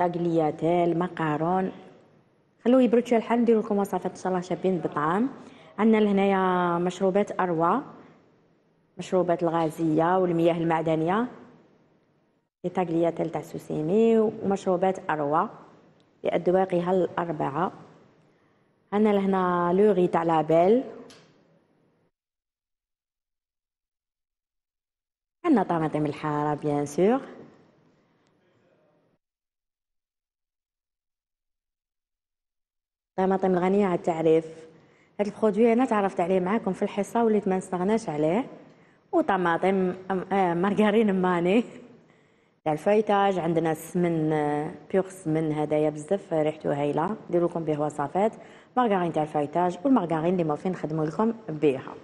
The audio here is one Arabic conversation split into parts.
طاقلياتيل مقارون. خلوه يبرد شوية الحال. نديرو لكم وصفات ان شاء الله شابين بالطعام عندنا لهنايا مشروبات اروى مشروبات الغازية والمياه المعدنية. لي طاقلياتيل تاع سوسيمي ومشروبات اروى بأذواقها الأربعة. عندنا لهنا لوغي تاع لابيل. عندنا طماطم الحارة bien sûr. طماطم الغنية على التعريف. هاد ال produit أنا تعرفت عليه معاكم في الحصة وليت ما نستغناش عليه. وطماطم آه مارغرين ماني. تاع ال feuilletage عندنا السمن بيغ سمن هدايا بزاف ريحته هايلة. نديرو لكم به وصفات مارغارين تاع ال feuilletage وال margarine اللي موفين نخدموا لكم بها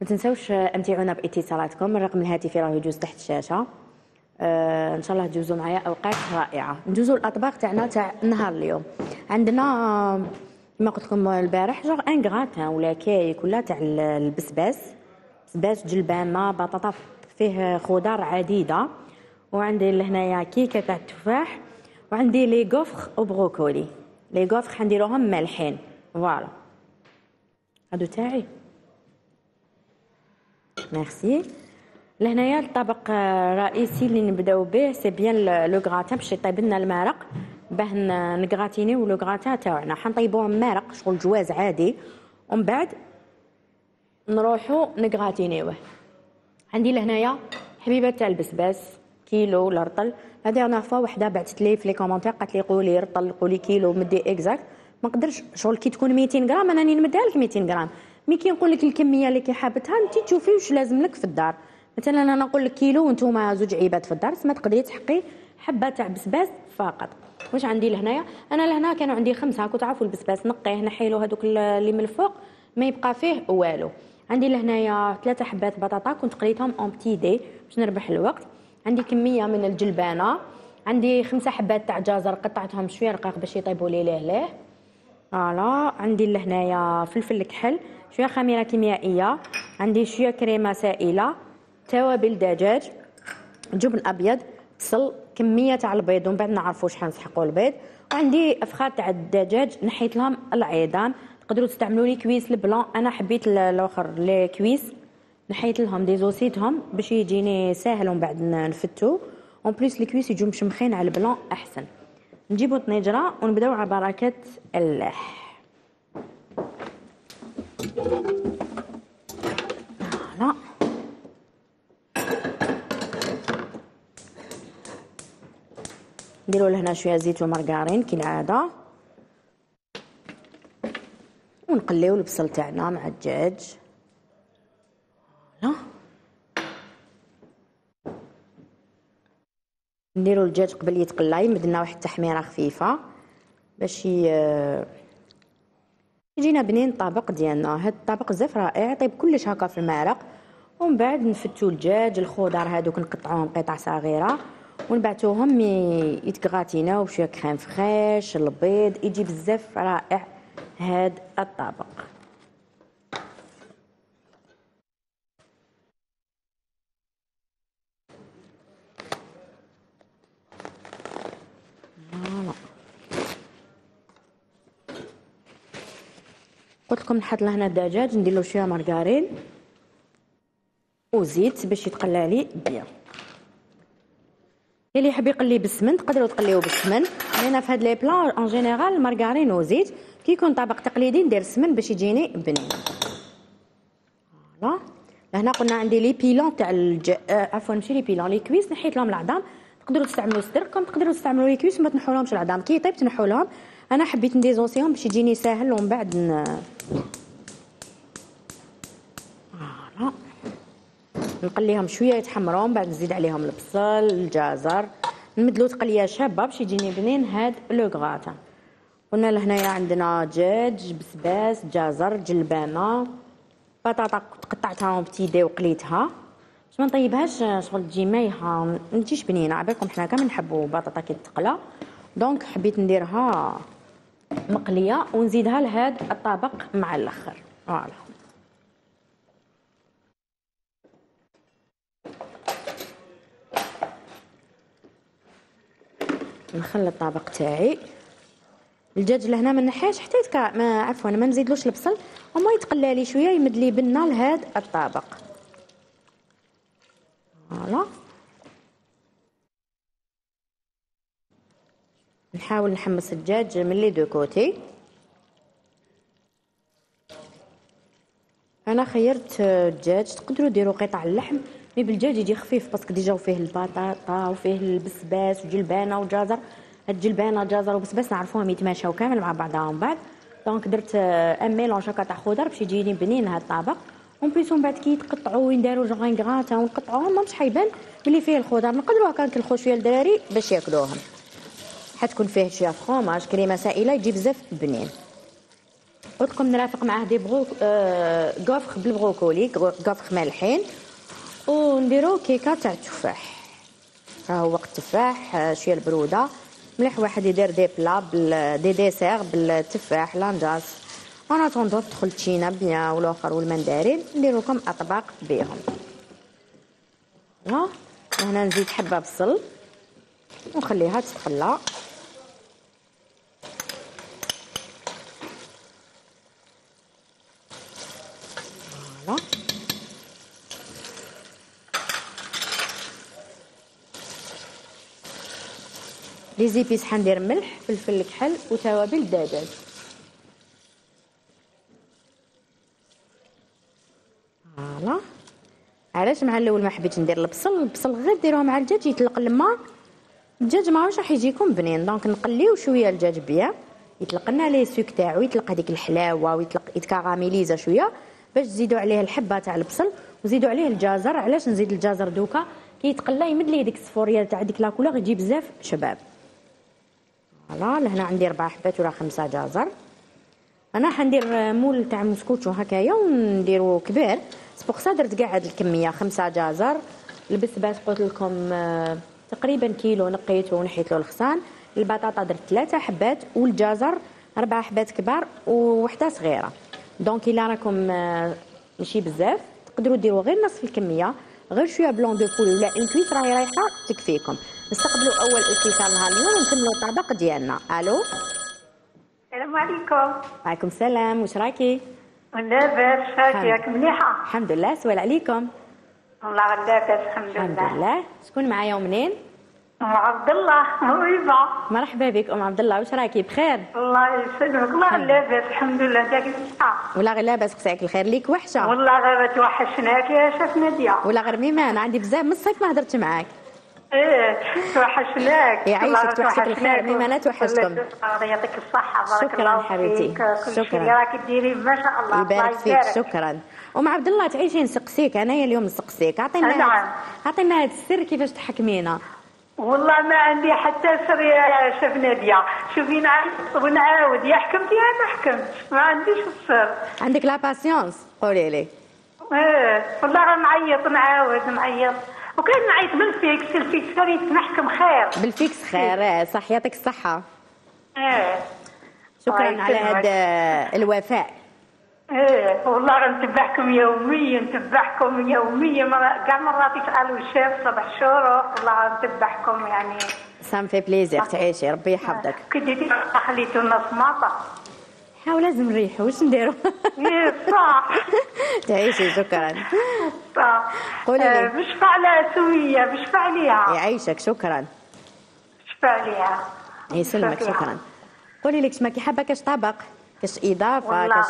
ما تنساوش أمتعونا بإتصالاتكم. الرقم الهاتفي راه يجوز تحت الشاشة. آه إن شاء الله تجوزوا معايا أوقات رائعة. ندوزوا الأطباق تاعنا تاع نهار اليوم. عندنا كما قلت لكم البارح genre un gratin ولا كيك ولا تاع البسباس. بسباس جلبانة بطاطا فيه خضار عديدة. وعندي لهنايا كيكة تاع التفاح. وعندي les gaufres وبروكولي. les gaufres حنديروهم مالحين. voilà. هادو تاعي. ميرسي. لهنايا الطبق الرئيسي اللي نبدأو به c'est bien le gratin باش يطيب لنا المرق. باه نغراتينيو le gratin تاعنا. حنطيبوه مرق شغل جواز عادي. ومن بعد نروحو نغراتينيوه. عندي لهنايا حبيبة تاع البسباس كيلو ولا رطل la dernière fois وحدة بعثت لي في les commentaires قالت لي قولي رطل قولي كيلو مدي exact. ما نقدرش شغل كي تكون 200 غرام أنا راني نمدها لك 200 غرام. mais كي نقول لك الكمية اللي كي حابتها انت تشوفي واش لازم لك في الدار. مثلا أنا نقول لك كيلو وأنتم زوج عباد في الدار تسمى تقدري تحطي حبه تاع بسباس فقط. واش عندي لهنايا؟ أنا لهنا كانوا عندي خمسة كنت تعرفوا البسباس نقيه نحيلو هذوك اللي من الفوق ما يبقى فيه والو. عندي لهنايا ثلاثة حبات بطاطا كنت قليتهم en petits dés باش نربح الوقت. عندي كمية من الجلبانة. عندي خمسة حبات تاع جزر قطعتهم شوية رقاق باش يطيبوا لي ليه ليه. voilà. عندي لهنايا فلفل الكحل شوية خميرة كيميائية. عندي شوية كريمة سائلة. توابل دجاج جبن أبيض بصل كمية تاع البيض ومن بعد نعرفوا شحال نسحقوا البيض. وعندي أفخاذ تاع الدجاج نحيت لهم العظام تقدروا تستعملوا les cuisses ال blanc. أنا حبيت الأخر les cuisses. نحيت لهم ديزوسيتهم باش يجيني ساهل ومن بعد نفتو en plus ال cuisses يجوا مشمخين على ال blanc أحسن. نجيبو طنجره ونبداو على بركة الله voilà نديرو لهنا شوية زيت ومرقارين كالعاده ونقليو البصل تاعنا مع الدجاج. نديرو الدجاج قبل يتقلى يمدنا واحد التحميرة خفيفة باش يجينا بنين الطبق ديالنا. هاد الطبق زاف رائع يطيب كلش هكا في المرق ومن بعد نفتو الدجاج الخضر هادوك نقطعوهم قطع صغيرة. ونبعتوهم يتكغاتيناو بشويه كريم فريش البيض يجي بزاف رائع هاد الطبق. قلت لكم نحط لهنا الدجاج ندير له شوية مارغرين وزيت باش يتقلى لي bien. اللي يحب يقلي بالسمن تقدروا تقليوه بالسمن أنا في هاد les plats en général margarine وزيت. كي يكون طبق تقليدي ندير السمن باش يجيني بنين voilà هنا قلنا عندي les blancs تاع الج... آه عفوا ماشي les blancs les cuisses نحيت لهم العظام. تقدروا تستعملوا صدركم تقدروا تستعملوا les cuisses وما تنحوا لهمش العظام. كي يطيب تنحوا لهم. أنا حبيت نديزوسيهم باش يجيني ساهل ومن بعد ن... voilà نقليهم شوية يتحمروا بعد نزيد عليهم البصل الجزر. نمدلو تقلية شابة باش يجيني بنين هاد le gratin قلنا لهنايا عندنا دجاج بسباس جزر جلبانه بطاطا قطعتها petits dés وقليتها. باش ما نطيبهاش شغل تجي مايحة. ما تجيش بنينة عبالكم حنا كامل نحبوا بطاطا كي تقلى. donc حبيت نديرها مقلية ونزيدها لهذا الطبق مع الأخر. voilà. نخلي الطبق تاعي. الدجاج لهنا ما نحاش حتى يتكا ما عفوا ما نزيدلوش البصل وما يتقلى لي شوية يمد لي بنه لهذا الطبق voilà. نحاول نحمص الدجاج من les deux côtés. أنا خيرت الدجاج تقدروا ديروا قطع اللحم. mais بالدجاج يجي خفيف parce que déjà وفيه البطاطا وفيه البسباس وجلبانة وجزر هاد الجلبانة جزر وبسباس نعرفوهم يتماشاو كامل مع بعضهم. بعد donc درت un mélange هكا تاع خضر باش يجيني بنين هاد الطبق en plus من بعد كي يتقطعوا وينداروا جوغ كغاتا ونقطعوهم مش حيبان بلي فيه الخضر نقدروا هكا نكلخو شوية الدراري باش ياكلوهم. حتكون فيه شوية فروماج كريمة سائلة يجي بزاف بنين. قلت لكم نرافق معاه des برو آه gaufres بالبروكولي gaufres مالحين. ونديرو كيكه تاع التفاح راهو وقت التفاح شوية البرودة. مليح واحد يدير des plats des desserts بالتفاح الانجاص. أنا طوندو تدخل تشينا بيان والآخر والمندارين ندير لكم أطباق بيهم. ها؟ هنا نزيد حبة بصل. ونخليها تتقلى les épices حندير ملح فلفل الكحل وتوابل الدجاج voilà. علاش مع الأول ما حبيتش ندير البصل؟ البصل غير ديروه مع الدجاج يطلق الماء. الدجاج ما راح يجيكم بنين donc نقليو شوية الدجاج bien يطلق لنا les sucs تاعو يطلق هذيك الحلاوة ويطلق يتكاراميليزا شوية باش تزيدوا عليه الحبة تاع البصل وزيدوا عليه الجزر. علاش نزيد الجزر دوكا؟ كي يتقلى يمد لي ديك الصفورية تاع ديك la couleur يجي بزاف شباب. voilà لهنا عندي ربع حبات ولا خمسة جزر. أنا حندير moule تاع مسكوتشو هكايا ونديرو كبير. c'est pour درت كاع هاد الكمية خمسة جزر. البسباس قلت لكم آه، تقريبا كيلو نقيته ونحيت له الخصان البطاطا درت ثلاثة حبات والجزر أربعة حبات كبار ووحدة صغيرة. donc إلا راكم آه، ماشي بزاف تقدروا ديروا غير نصف الكمية. غير شوية blanc de poulet ولا une cuisse راهي رايحة تكفيكم. نستقبلوا أول اتصال نهار اليوم. ونكملوا الطبق ديالنا. ألو؟ السلام عليكم. وعليكم السلام. واش راكي؟ لاباس راكي مليحة؟ الحمد لله. سوال عليكم. والله لاباس الحمد لله. الحمد لله. شكون معايا ومنين؟ أم عبد الله. هويبه مرحبا بك أم عبد الله. واش راكي؟ بخير؟ الله يسلمك والله لاباس الحمد لله. داك ولا غير لاباس قساك الخير ليك وحشة. والله غير توحشناك يا شيخ ناديه ولا غير ميمان عندي بزاف من الصيف ما هضرت معاك. إيه توحشناك. يعيشك توحشك الخير ميمانة توحشتكم الله يعطيك الصحة. بارك شكرا الله حبيبتي. فيك شكرا. راكي ديري ما شاء الله. يبارك فيك. شكرا. أم عبد الله تعيشي نسقسيك انايا اليوم نسقسيك عطينا نعم. عطينا هذا السر كيفاش تحكمينا. والله ما عندي حتى سر يا شيخ نادية. شوفي نعيط ونعاود. يا حكمتي يا ما حكمتش ما عنديش السر. عندك la patience قولي لي. إيه. والله نعيط نعاود نعيط وكان نعيط بال fixe ال fixe ريت نحكم خير. بال fixe خير إيه، صح يعطيك الصحة. إيه. شكرا على. هذا الوفاء. إيه والله راه نتبعكم يوميا نتبعكم يوميا. كاع مرات يسالوا الشيف صباح شروق والله راه نتبعكم يعني. سام في بليزير تعيشي ربي يحفظك. كي ديتي خليتونا سماطه حاول لازم نريحوا واش نديروا صح. تعيشي شكرا. صح. قولي لي. آه، بشفع على سوية بشفع عليها يعيشك شكرا. بشفع عليها يسلمك شكرا. قولي لك شما كي حابه كاش طبق كاش إضافة كاش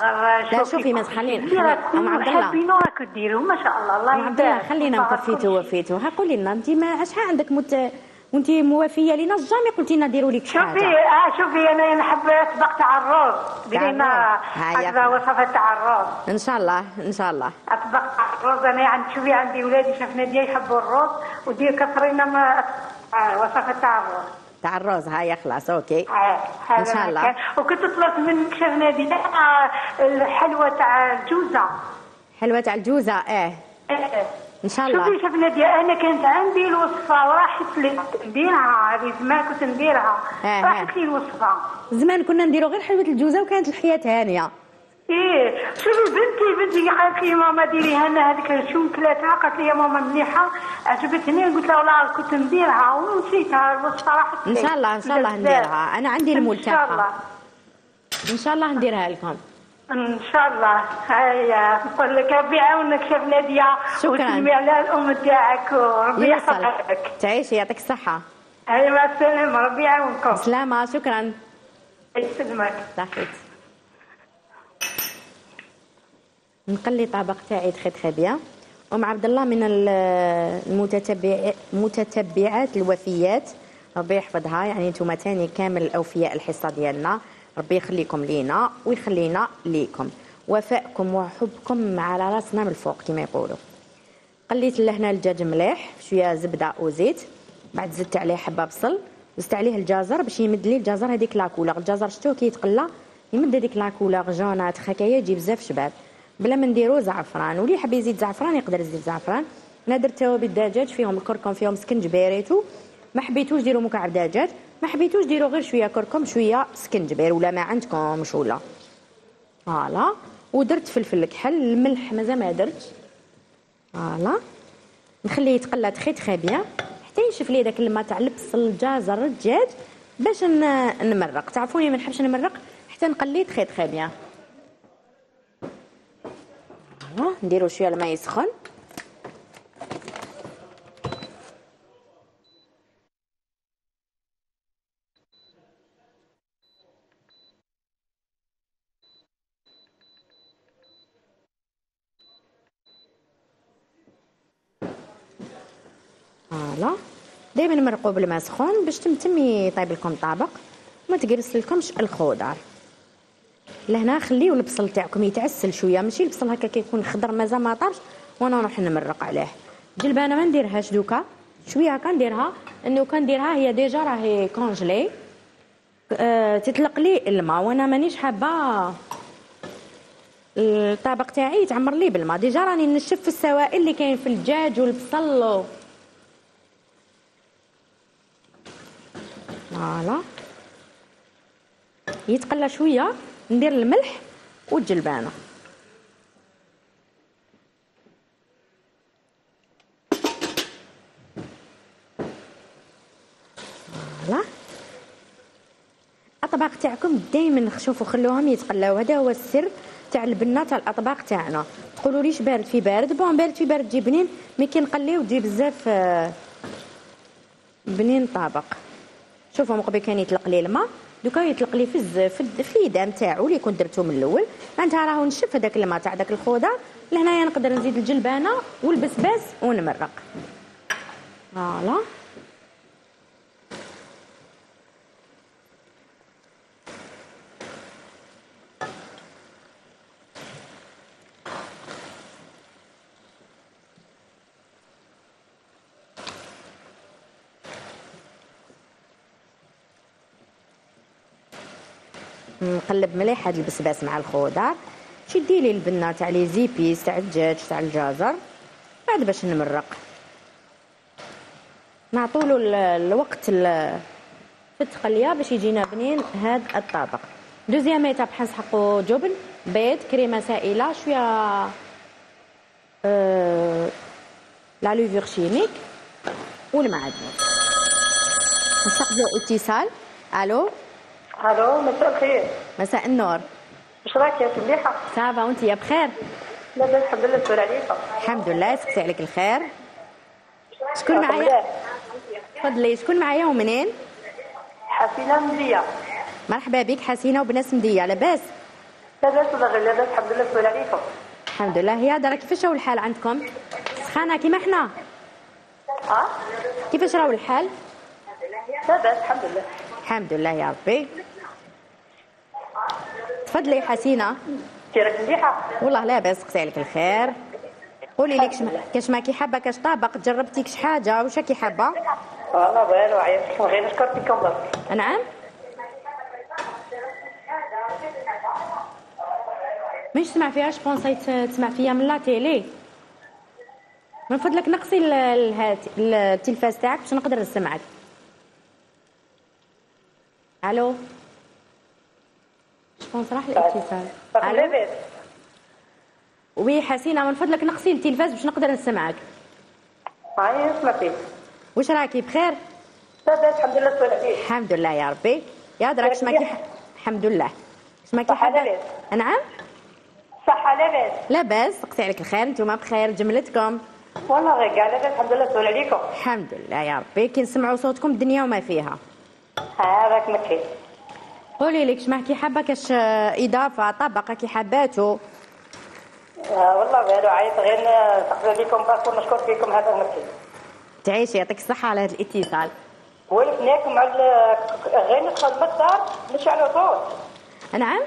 لا شوفي ما خلينا اللي راكم أم عبد الله. حابين راكم ديروا ما شاء الله الله أم عبد الله يبارك. خلينا يبارك شيء. وفيتو. ها قولي لنا أنت ما عندك مت وانت موافية لينا جامي قلتي لنا ديروا لك شوفي حاجة آه شوفي أنا نحب طبق تاع لنا الرز. هيا. هكذا وصفة تاع الرز إن شاء الله إن شاء الله. اطبق تاع الرز أنا عندي شوفي عندي ولادي شفنا ديا يحبوا الرز ودير كثرينا ما آه وصفة تاع الرز تاع الروز هاي خلاص أوكي. آه، إن شاء الله. وكنت طلبت منك شفنا دي آه، الحلوة تاع الجوزة. حلوة تاع الجوزة؟ إيه. آه. إن شاء الله. شوفي شوفي نادية. أنا كانت عندي الوصفة وراحت لي نديرها هذه زمان كنت نديرها. آه، راحت لي الوصفة. زمان كنا نديروا غير حلوة الجوزة وكانت الحياة هانية. إيه. شوفي بنتي بنتي قالت لي ماما ديري هنا هذيك شو كلاتها قالت لي يا ماما مليحة. عجبتني. قلت لها والله كنت نديرها. ونسيتها. والصراحه إن شاء الله إن شاء الله نديرها. أنا عندي المول إن شاء الله. إن شاء الله نديرها لكم. إن شاء الله. هيا نقول لك ربي يعاونك ناديه شكراً. وتسلمي على الأم تاعك وربي يحفظك. تعيشي يعطيك الصحة. هيا مع السلامة. ربي يعاونكم. سلامة. شكرا. يسلمك. صحيت. نقلي طابق تاعي تخي تخي بيان أم عبد الله من ال- المتتبع المتتبعات الوفيات. ربي يحفظها. يعني نتوما تاني كامل الأوفياء الحصة ديالنا. ربي يخليكم لينا ويخلينا ليكم. وفائكم وحبكم على راسنا من الفوق كما يقولوا. قليت لهنا الدجاج مليح شوية زبدة وزيت. بعد زدت عليه حبة بصل. زدت عليه الجزر باش يمد لي الجزر هذيك la couleur الجزر شتو؟ كي يتقلى يمد هذيك la couleur jaunâtre هكايا يجي بزاف شباب. بلا ما نديرو زعفران. واللي يحب يزيد زعفران يقدر يزيد زعفران. أنا درت توابل الدجاج فيهم الكركم فيهم سكنجبير et tout. ما حبيتوش ديروا مكعب دجاج. ما حبيتوش ديروا غير شوية كركم شوية سكنجبير ولا ما عندكمش ولا. voilà. ودرت فلفل كحل الملح مازال ما درتش. voilà. نخليه يتقلى très très bien. حتى ينشف لي داك الماء تاع البصل الجزر الدجاج باش نمرق. تعرفوني ما نحبش نمرق؟ حتى نقليه très très bien. نديرو شوية الماء يسخن فوالا دائما مرقوا بالماء سخون باش تمتم يطيب لكم طابق. ما تقرس لكمش الخضر لهنا خليو البصل تاعكم يتعسل شوية. ماشي البصل هكا كيكون خضر مازال ما طابش وأنا نروح نمرق عليه. جلبانة ما نديرهاش دوكا. شوية هكا نديرها. إنه كان نديرها هي déjà راهي congelée. أه تطلق لي الماء. وأنا مانيش حابة الطبق تاعي يتعمر لي بالماء. déjà راني نشف في السوائل اللي كاين في الدجاج والبصل. voilà يتقلى شوية ندير الملح والجلبانة. voilà. الأطباق تاعكم دائما شوفوا خلوهم يتقلاو. هذا هو السر تاع البنه تاع الأطباق تاعنا. تقولوا ليش بارد في بارد؟ bon بارد في بارد تجي بنين mais كي نقليو تجي بزاف آه، بنين طابق. شوفوا من قبل كان يطلق لي الماء. دوكا يطلق لي في الز... في, اليدام تاعو اللي كنت درتو من الأول. معناتها راهو نشف هذاك الماء تاع داك الخضر لهنايا نقدر نزيد الجلبانة والبسباس ونمرق. voilà. نقلب مليح. هاد البسباس مع الخضر شدي لي البنة تاع les épices تاع الدجاج تاع الجزر. بعد باش نمرق. نعطولو ال- الوقت ال- في التقليه باش يجينا بنين هاد الطبق deuxième étape حنسحقو جبن بيض كريمة سائلة. شوية أه la levure chimique والمعدنوس نستقبلوا اتصال. ألو؟ ألو مساء الخير. مساء النور واش راك يا مليحه صافا وانت يا بخير لاباس الحمد لله تبارك عليك الحمد لله سكتي عليك الخير شكون معايا تفضلي شكون معايا ومنين حسينه مزيه مرحبا بك حسينه وبنات سمديه لاباس لاباس ولا غير لاباس الحمد لله تبارك عليكم الحمد لله يا دار كيفاش راهو الحال عندكم سخانه كيما حنا آه كيفاش راهو الحال لاباس الحمد لله الحمد لله يا ربي تفضلي حسينة. كي راك مليحة. والله لاباس سقسي عليك الخير قولي لي كش كاش ما كي حابة كاش طابق جربتي كش حاجة؟ واش كي حابة؟ والله والو عيطت غير شكرتكم برك نعم. مش تسمع فيهاش بونسيت تسمع فيها من la télé؟ من فضلك نقصي التلفاز تاعك باش نقدر نسمعك. بونس راح الاتصال لاباس؟ oui حسينه من فضلك نقصي التلفاز باش نقدر نسمعك. هاي اسمع فيك واش راكي؟ بخير؟ لاباس الحمد لله سؤال عليك الحمد لله يا ربي. يا دراك مليح. الحمد لله. حابه لاباس. نعم؟ صحة لاباس. لاباس. قصي عليك الخير نتوما بخير جملتكم. والله غير كاع لاباس الحمد لله سؤال عليكم. الحمد لله يا ربي. كي نسمعوا صوتكم الدنيا وما فيها. هذاك مكفي قولي لك شماكي حابه كاش إضافة طبقة كي حباتو؟ آه والله غير عيط غير تقبل لكم باسبور نشكر فيكم هذا مكفي تعيشي يعطيك الصحة على هذا الاتصال. ولفناك مع ال- غير ندخل الدار نشعلوا صوت نعم؟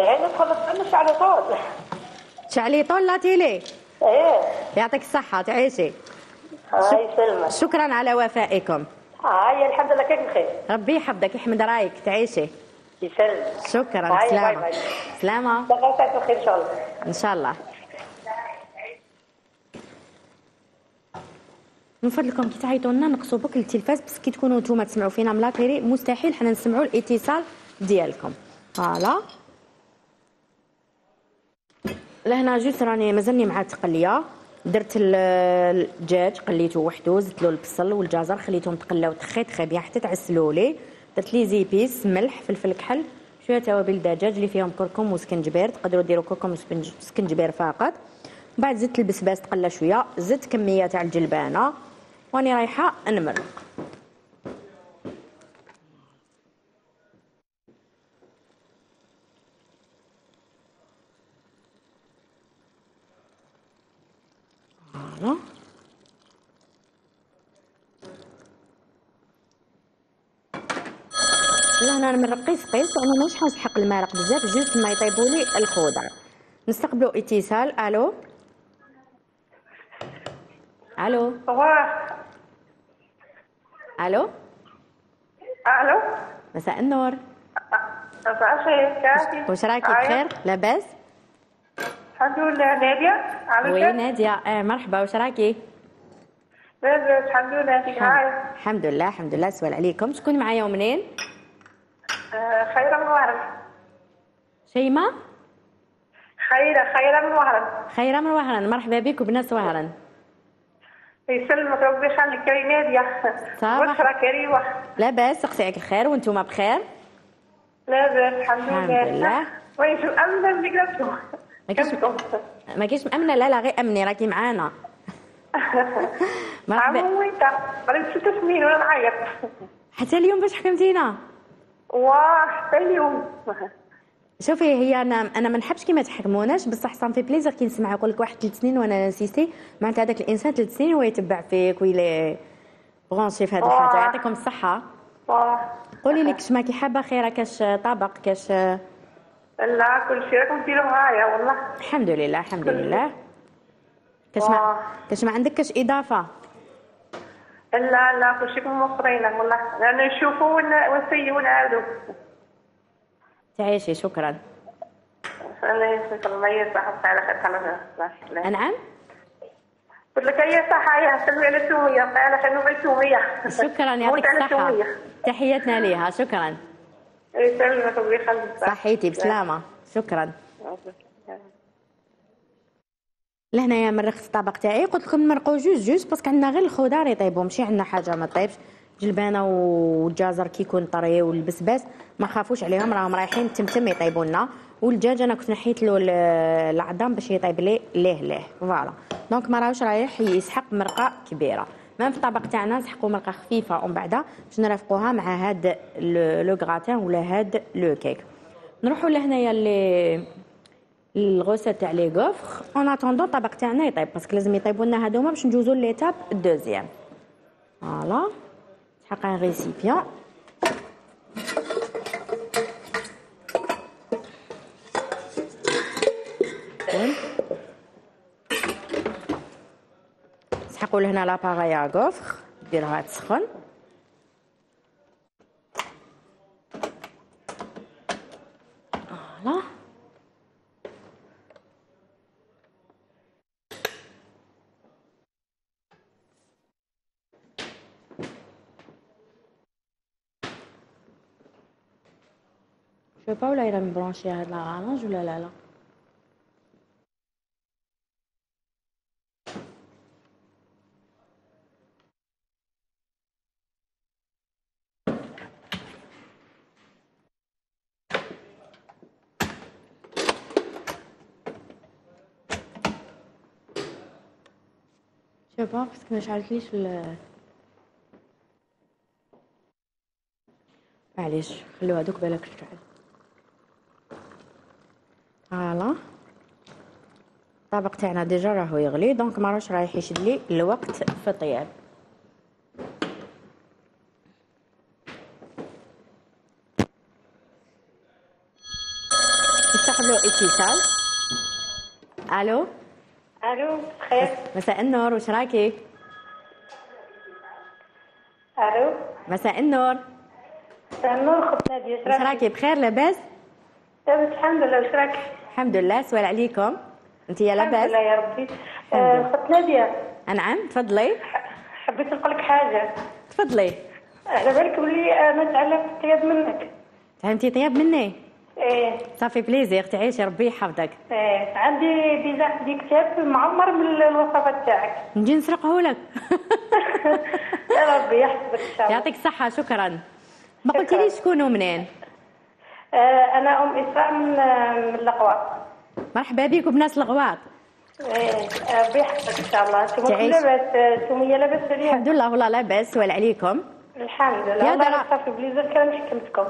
غير ندخل الدار نشعلوا صوت شعلي طول لا تيلي. إيه. يعطيك الصحة تعيشي. هاي سلمى شكرا على وفائكم. هاي الحمد لله كيف بخير ربي يحفظك يحمد رايك تعيشي. يسلم. شكرا سلامة. سلامة. بخير إن شاء الله. إن شاء الله. من فضلكم كي تعيطوا لنا نقصوا بك التلفاز بس كي تكونوا نتوما تسمعوا فينا من la télé مستحيل حنا نسمعوا الاتصال ديالكم. voilà. لهنا juste راني مازالني مع التقليه درت ال- الدجاج قليته وحده زدت له البصل والجزر خليتهم تقلاو très très bien حتى تعسلوا لي درت les épices ملح فلفل كحل شوية توابل دجاج اللي فيهم كركم وسكنجبير تقدروا ديروا كركم وسكنج- وسكنجبير فقط. من بعد زدت البسباس تقلى شوية زدت كمية تاع الجلبانة. واني رايحة نمرق. voilà لا أنا نمرق قيس قيس وأنا مانيش حنسحق المرق بزاف juste ما يطيبوا لي الخضر نستقبلوا اتصال. ألو؟ ألو؟ ألو؟ ألو؟ مساء النور. مساء الخير كافي واش راكي. بخير؟ لاباس؟ الحمد لله. نادية؟ على oui نادية. آه مرحبا. واش راكي لاباس الحمد لله. الحمد لله الحمد لله. سوال عليكم. شكون معايا؟ ومنين؟ خيرة من وهران شيماء؟ من وهران خيره من وهران مرحبا بك وبنات وهران يسلمك ربي يخليك يا صباح. بشرى كريمة. لاباس عليك الخير وأنتم بخير. لاباس الحمد الحمد لله. لله. وين شو أمنا بقلبكم ما كاينش ما كاينش مأمنة؟ لا لا غير امني راكي معانا. مرحبا. عمو وانت بقالك ست سنين وأنا نعيط. حتى اليوم باش حكمتينا. واه اليوم شوفي هي أنا أنا ما نحبش كيما تحكموناش بصح ça me fait plaisir كي نسمع يقول لك واحد ثلاث سنين وأنا نسيتي. معناتها هذاك الإنسان ثلاث سنين هو يتبع فيك ويلي branché في هذه الحاجة. يعطيكم الصحة. قولي لك شماكي حابة خيرة كاش طبق كاش لا كل شيء راكم ديروا معايا والله. الحمد لله الحمد لله. كاش ما. كاش ما عندك كاش إضافة؟ لا لا كل شيء موفرين والله لأن نشوفوا ون- ونسيوا ونعاودوا تعيشي شكرا. الله يسلمك الله يصحك على خير. أنعم؟ قلت لك هي صح هي سلمي على سومية. على خير نوبل سومية شكرا يعطيك سومية. تحياتنا ليها شكرا. يسلمك الله يخليك. صحيتي بسلامة. شكرا. لهنايا مرقت الطبق تاعي. قلت لكم نمرقوا juste juste parce que عندنا غير الخضار يطيبوا ماشي عندنا حاجة ما طيبش جلبانة والجزر كي يكون طري والبسباس ما خافوش عليهم. راهم رايحين تمتم يطيبوا لنا. والدجاج أنا كنت نحيت له ال- العظام باش يطيب ليه ليه ليه. voilà. donc ما راهوش رايح يسحق مرقة كبيرة. même في الطبق تاعنا نسحقوا مرقة خفيفة ومن بعد باش نرافقوها مع هاد le gratin ولا هاد le cake. نروحوا لهنايا la recette تاع les gaufres. en attendant الطبق تاعنا يطيب parce que لازم يطيبوا لنا هذوما باش ندوزو l'étape ال deuxième. voilà نسحق un récipient نسحقوا لهنا l'appareil gaufres ديرها تسخن فوالا جو با ولا الا مبرونشي هاد لاغالونج ولا لا لا je sais pas parce que ما شعلتليش ال معليش خلوها دوك بالك تشعل voilà الطبق تاعنا déjà راهو يغلي donc ما راهش رايح يشد لي الوقت في الطياب. له اتصال. ألو؟ ألو خير. مساء النور وش راكي؟ ألو. مساء النور. النور خت نادية وش راكي؟ بخير لاباس؟ لاباس الحمد لله واش راك الحمد لله سوال عليكم. أنت يا الحمد لاباس؟ لله يا ربي. الحمد آه، لله. خت نادية. نعم تفضلي. حبيت نقول لك حاجة. تفضلي. على بالك بلي أنا تعلمت الطياب منك. فهمتي طياب مني؟ إيه. ça fait plaisir تعيشي ربي يحفظك. إيه. عندي déjà عندي كتاب معمر من الوصفات تاعك نجي نسرقه لك. يا ربي يحفظك إن شاء الله. يعطيك الصحة شكرا. ما شكراً. قلتي لي شكون ومنين آه، أنا أم اسراء من آه، من الاغواط مرحبا بك وبناس الغواط إيه ربي يحفظك إن شاء الله. أنتم. لاباس آه، سمية لاباس عليها الحمد لله والله لاباس سوال عليكم. الحمد يا لله والله درا. صافي بليزر كان حكمتكم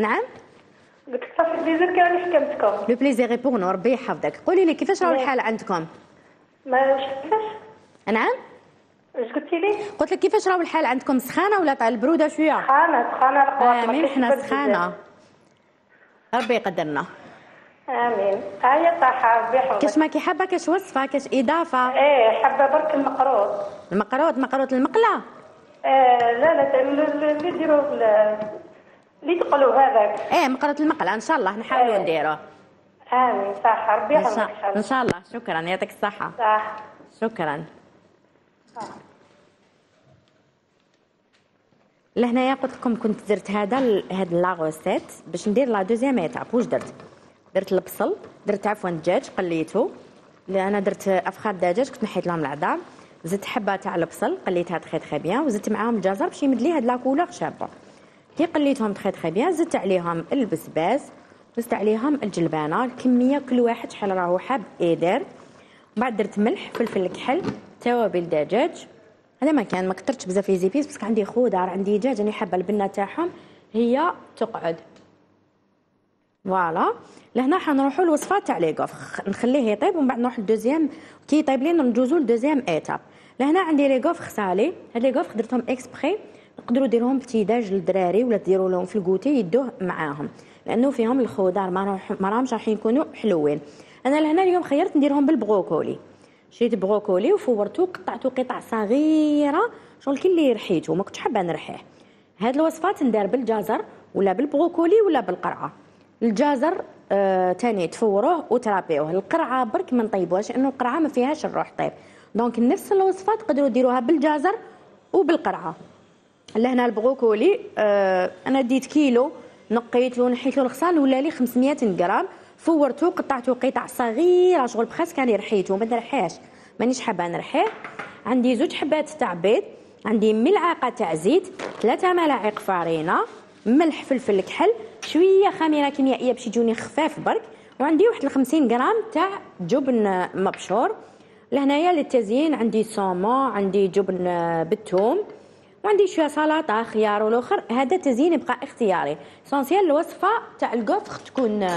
نعم؟ قلت لك صافي بليزر كان حكمتكم لو بليزير نو ربي يحفظك. قولي لي كيفاش راهو نعم. الحال عندكم؟ ما كيفاش نعم؟ واش قلتي لي؟ قلت لك كيفاش راهو الحال عندكم؟ سخانة ولا تاع البرودة شوية؟ سخانة سخانة القوات امين حنا سخانة. ربي يقدرنا. آمين. صح ربي كاش يحفظك. ما كي حابة كاش وصفة كاش إضافة. إيه حابة برك المقروض. المقروط مقروط المقلة؟ آه لا لا اللي يديروا ال- اللي تقولوا هذاك. إيه مقروط المقلة إن شاء الله نحاولوا إيه. نديروه آمين صح ربي يحفظك شاء إن شاء الله. شكرا يعطيك الصحة. صح. شكرا. صح. لهنايا قلت لكم كنت درت هذا هاد لاغوسيت باش ندير لا دوزيام إيتاب. واش درت؟ درت البصل درت عفوا الدجاج قليته. لا أنا درت افخاذ دجاج كنت نحيت لهم العظام زدت حبة تاع البصل قليتها très très bien. وزدت معاهم الجزر باش يمد لي هاد la couleur شابة. كي قليتهم très très bien زدت عليهم البسباس زدت عليهم الجلبانة. الكمية كل واحد شحال راهو حاب يدير بعد درت ملح فلفل كحل توابل دجاج. هذا ما كان ما كثرتش بزاف les épices بس عندي خضر عندي دجاج راني حابة البنة تاعهم هي تقعد. voilà. لهنا حنروحوا للوصفه تاع les gaufres نخليه يطيب ومن بعد نروح لل deuxième كي يطيب لي ندوزو لل deuxième étape لهنا عندي les gaufres salées. هاد les gaufres درتهم exprès تقدروا ديروهم petit déj للدراري ولا ديروا لهم في ال goûter يدوه معاهم. لأنه فيهم الخضار ما راهمش راح يكونوا حلوين. أنا لهنا اليوم خيرت نديرهم بالبروكولي. شريت بروكولي وفورته قطعته قطع صغيرة شغل كي اللي رحيته ما كنتش حابة نرحيه. هاد الوصفات ندار بالجزر ولا بالبروكولي ولا بالقرعة. الجزر آه تاني تفوروه وترابيوه. القرعة برك ما نطيبوهاش لأنه القرعة ما فيهاش الروح طيب. donc نفس الوصفات تقدروا ديروها بالجزر وبالقرعة. لهنا البروكولي آه أنا ديت كيلو نقيت له الخصال ولا لي 500 غرام. فورته قطعته قطع صغيرة شغل presque ني رحيته ما نرحيهش مانيش حابة نرحيه عندي زوج حبات تاع بيض عندي ملعقة تاع زيت ثلاثة ملاعق فارينة ملح فلفل كحل شوية خميرة كيميائية باش يجوني خفاف برك وعندي واحد 50 غرام تاع جبن مبشور. لهنايا للتزيين عندي صومون عندي جبن بالثوم وعندي شوية سلطة خيار والآخر. هذا تزيين يبقى اختياري. سونسيال الوصفة تاع الكوفخ تكون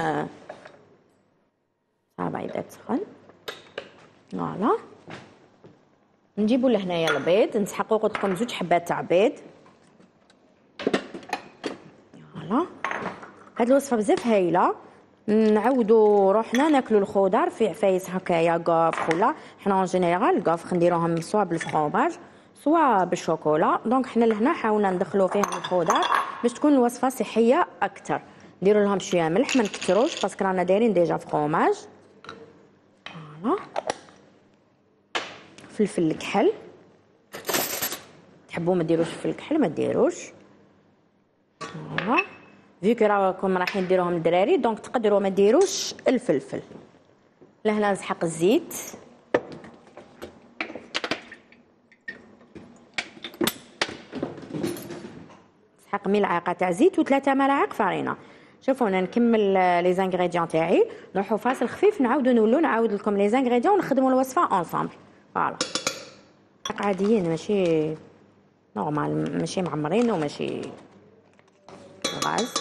اذا تسخن voilà. نجيبو لهنايا البيض. نسحقو قلت لكم زوج حبات تاع بيض. voilà. هاد الوصفة بزاف هايلة. نعودوا روحنا ناكلوا الخضر في عفايس هكايا gaufres ولا حنا en général ال gaufres نديروهم soit بال fromage soit بال chocolat donc حنا لهنا حاولنا ندخلوا فيهم الخضر باش تكون الوصفة صحية أكثر نديروا لهم شوية ملح ما نكثروش parce que رانا دايرين déjà fromage voilà فلفل الكحل. تحبوا ما ديروش فلفل الكحل؟ ما ديروش voilà vu que راكم رايحين ديروهم الدراري donc تقدروا ما ديروش الفلفل لهنا نسحق الزيت نسحق ملعقه تاع زيت وثلاثه ملاعق فرينه شوفوا أنا نكمل les ingrédients تاعي. نروحوا فاصل خفيف نعاودوا نولوا نعاود لكم les ingrédients ونخدموا الوصفة ensemble voilà عاديين ماشي normal ماشي معمرين وماشي ras.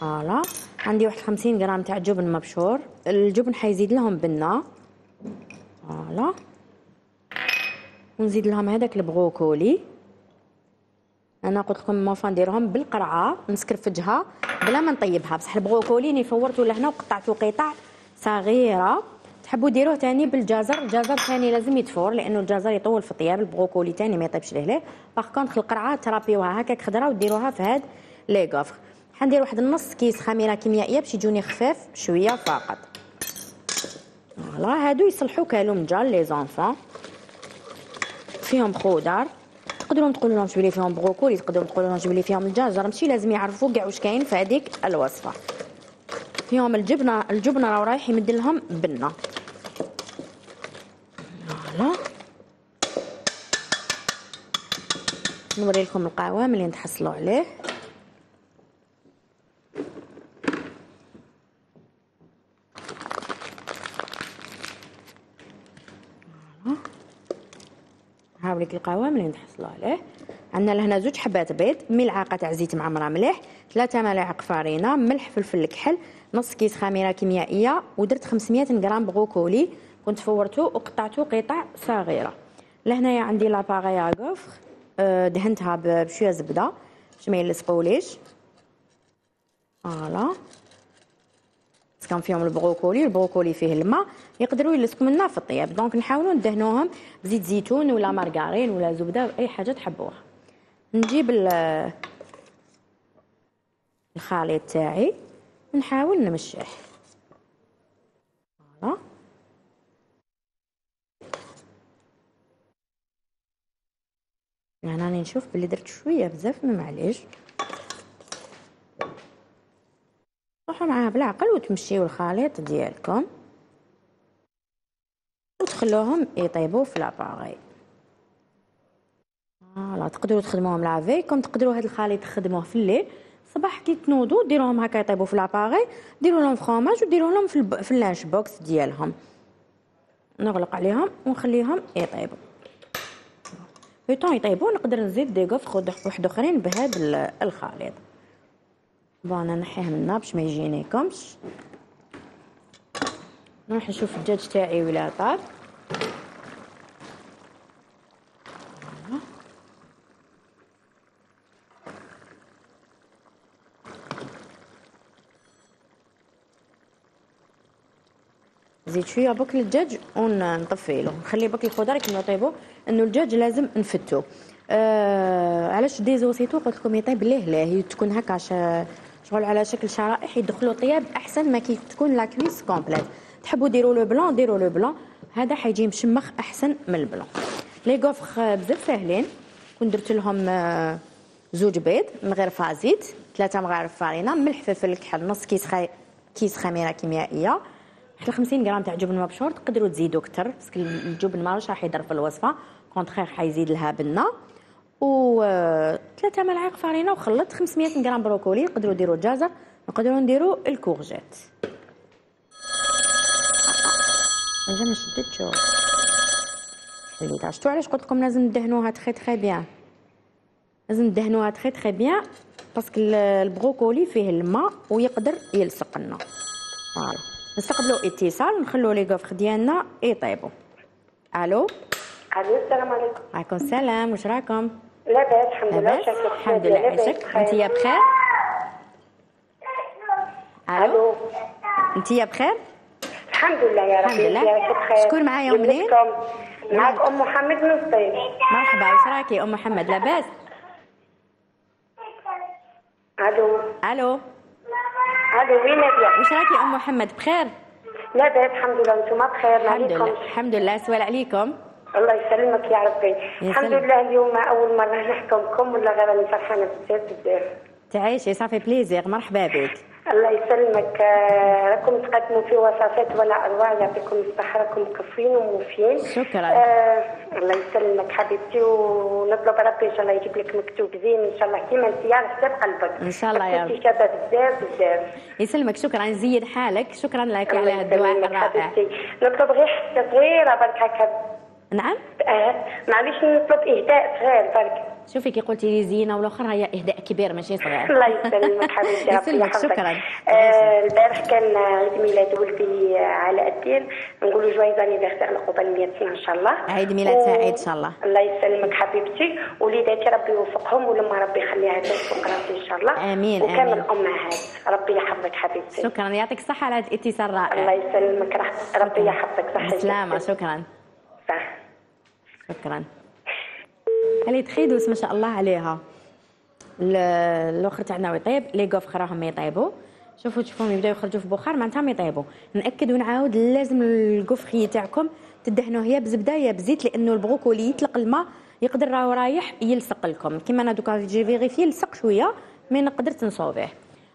voilà عندي واحد 50 غرام تاع جبن مبشور. الجبن حيزيد لهم بنة. voilà ونزيد لهم هذاك البروكولي. أنا قلت لكم موفا نديرهم بالقرعة نسكرفجها بلا ما نطيبها. بصح البروكولي ني فورته لهنا وقطعته قطع صغيرة. تحبوا ديروه تاني بالجزر؟ الجزر تاني لازم يتفور لأنه الجزر يطول في الطياب البروكولي تاني ما يطيبش لهله par contre القرعة ترابيوها هكاك خضره وديروها في هاد les gaufres. حندير واحد النص كيس خميرة كيميائية باش يجوني خفاف شوية فقط. voilà هادو يصلحوا كالومجا les enfants. فيهم خضر تقدروا تقولوا لهم جبلي فيهم بروكولي تقدروا تقولوا لهم جبلي فيهم الدجاج ماشي لازم يعرفوا كاع واش كاين في هذيك الوصفة. فيهم الجبنة الجبنة راه رايح يمد لهم بنة. voilà. نوري لكم القوام اللي نتحصلوا عليه. هاوليك القوام اللي نحصلوا عليه عندنا لهنا زوج حبات بيض ملعقة تاع زيت معمره مليح ثلاثة ملاعق فرينه ملح فلفل الكحل نص كيس خميرة كيميائية ودرت 500 غرام بروكولي كنت فورته وقطعته قطع صغيرة. لهنايا عندي l'appareil gaufres آه، دهنتها بشوية زبدة باش ما يلصقوليش voilà. كان فيهم البروكولي البروكولي فيه الماء يقدروا يلصقوا منا في الطياب. donc نحاولوا ندهنوهم بزيت زيتون ولا مارغارين ولا زبدة اي حاجة تحبوها. نجيب الخليط تاعي نحاول نمشيه. voilà. يعني راني نشوف بلي درت شوية بزاف ما معليش. روحوا معاه بالعقل وتمشيو الخليط ديالكم. وتخلوهم يطيبوا في l'appareil voilà تقدروا تخدموهم la veille. comme تقدروا هاد الخليط تخدموه في الليل صباح كي تنوضوا ديروهم هكا يطيبوا في l'appareil ديروا لهم فخوماج وديروا لهم في, الب... في ال lunch box ديالهم. نغلق عليهم ونخليهم يطيبوا. في طون يطيبوا نقدر نزيد des gaufres واحد أخرين بهذا الخليط. بون نحيه منا باش ما يجينيكمش. نروح نشوف الدجاج تاعي ولا طاب نزيد شوية بكل الدجاج ونطفي له. نخلي بكل الخضر كي نطيبو إنه الدجاج لازم نفتو. آه علاش ديزوسيتو قلت لكم يطيب ليه ليه؟ تكون هكا شغل على شكل شرائح يدخلوا طياب أحسن ما كي تكون la cuisse complète. تحبوا ديروا le blanc ديروا le blanc هذا حيجي مشمخ أحسن من ال blanc les gaufres بزاف ساهلين. كون درت لهم آه، زوج بيض مغرفة زيت ثلاثة مغارف فارينة ملح فلفل كحل نص كيس خي... كيس خميرة كيميائية. حتى 50 غرام تاع جبن مبشور تقدروا تزيدوا أكثر parce que الجبن ماهوش راح يضر في الوصفة. contraire حيزيد لها بنه و ثلاثة ملاعق فرينه وخلط 500 غرام بروكولي. نقدروا نديروا الجزر نقدروا نديروا ال courgette. مازال ما شدتش. حليتها. شفتوا علاش قلت لكم لازم ندهنوها très très bien لازم ندهنوها très très bien parce que البروكولي فيه الماء ويقدر يلصق لنا voilà. نستقبلوا اتصال نخلوا les gaufres ديالنا يطيبوا. ألو؟ ألو السلام عليكم. عليكم السلام واش راكم؟ لاباس الحمد لله الحمد لله. عايشك انت يا بخير؟ ألو؟ انت يا بخير؟ الحمد لله يا ربي الحمد لله. بخير شكون معايا ومنين معك أم محمد من الصين مرحبا. واش راكي أم محمد؟ لاباس؟ ألو. ألو؟ ألو وين نبيا واش راكي أم محمد؟ بخير؟ لاباس الحمد لله. أنتم بخير. الحمد لله. الحمد لله. سوال عليكم. الله يسلمك يا ربي. الحمد لله اليوم أول مرة نحكمكم ولا غير راني فرحانه بزاف بزاف. تعيشي ça fait plaisir. مرحبا بك. الله يسلمك. آه، راكم تقدموا في وصفات ولا انواع يعطيكم الصحة راكم كفين وموفين. شكراً. آه الله يسلمك حبيبتي ونطلب ربي إن شاء الله يجيب لك مكتوب زين إن شاء الله. كيما انت على حساب قلبك. إن شاء الله يا كنتي شابه بزاف بزاف. يسلمك. شكرا. زيد حالك. شكرا لك على الدعاء الرائع. نطلب غير حاجة صغيرة برك هكا نعم؟ آه معليش نطلب إهداء صغير برك شوفي كي قلتي لي زينة والآخر هي إهداء كبير ماشي صغير. الله يسلمك حبيبتي ربي يسلمك يحفظك. شكرا. آه، البارح كان عيد ميلاد ولدي علاء الدين. نقولوا joyeux anniversaire لقبل 100 سنه إن شاء الله. عيد ميلاد سعيد إن شاء الله. الله يسلمك حبيبتي. وليداتي ربي يوفقهم ولما ربي يخليها توفق ربي إن شاء الله. آمين، وكامل آمين. الامهات ربي يحفظك حبيبتي. شكرا. يعطيك الصحة على هذا الاتصال الله الرائع يسلمك رح- ربي يحفظك صحيح. بالسلامه شكرا. صح. شكرا. elle est très douce ما شاء الله عليها. ال- الآخر تاعنا يطيب les gaufres راهم يطيبوا. شوفوا تشوفوهم يبداو يخرجوا في بخار معناتها يطيبوا. نأكد ونعاود لازم ال gaufrier تاعكم تدهنوه يا بزبدة يا بزيت لأنه البروكولي يطلق الماء يقدر راهو رايح يلصق لكم. كيما أنا دوكا j'ai vérifié لصق شوية mais قدرت نصوفيه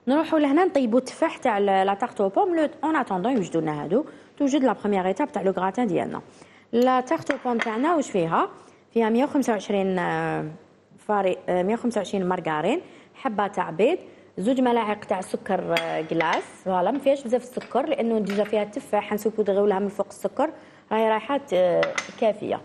نروحوا لهنا نطيبوا التفاح تاع la tarte aux pommes لو en attendant يوجدوا لنا هادو. توجد la première étape تاع le gratin ديالنا. la tarte aux pommes تاعنا واش فيها فيها 125 آه، فاري آه، 125 مارغرين حبة تاع بيض زوج ملاعق تاع سكر آه، خلاص voilà ما فيهاش بزاف السكر لأنه déjà فيها التفاح نسوبودغيو لها من فوق السكر. راهي رايحات آه، كافية.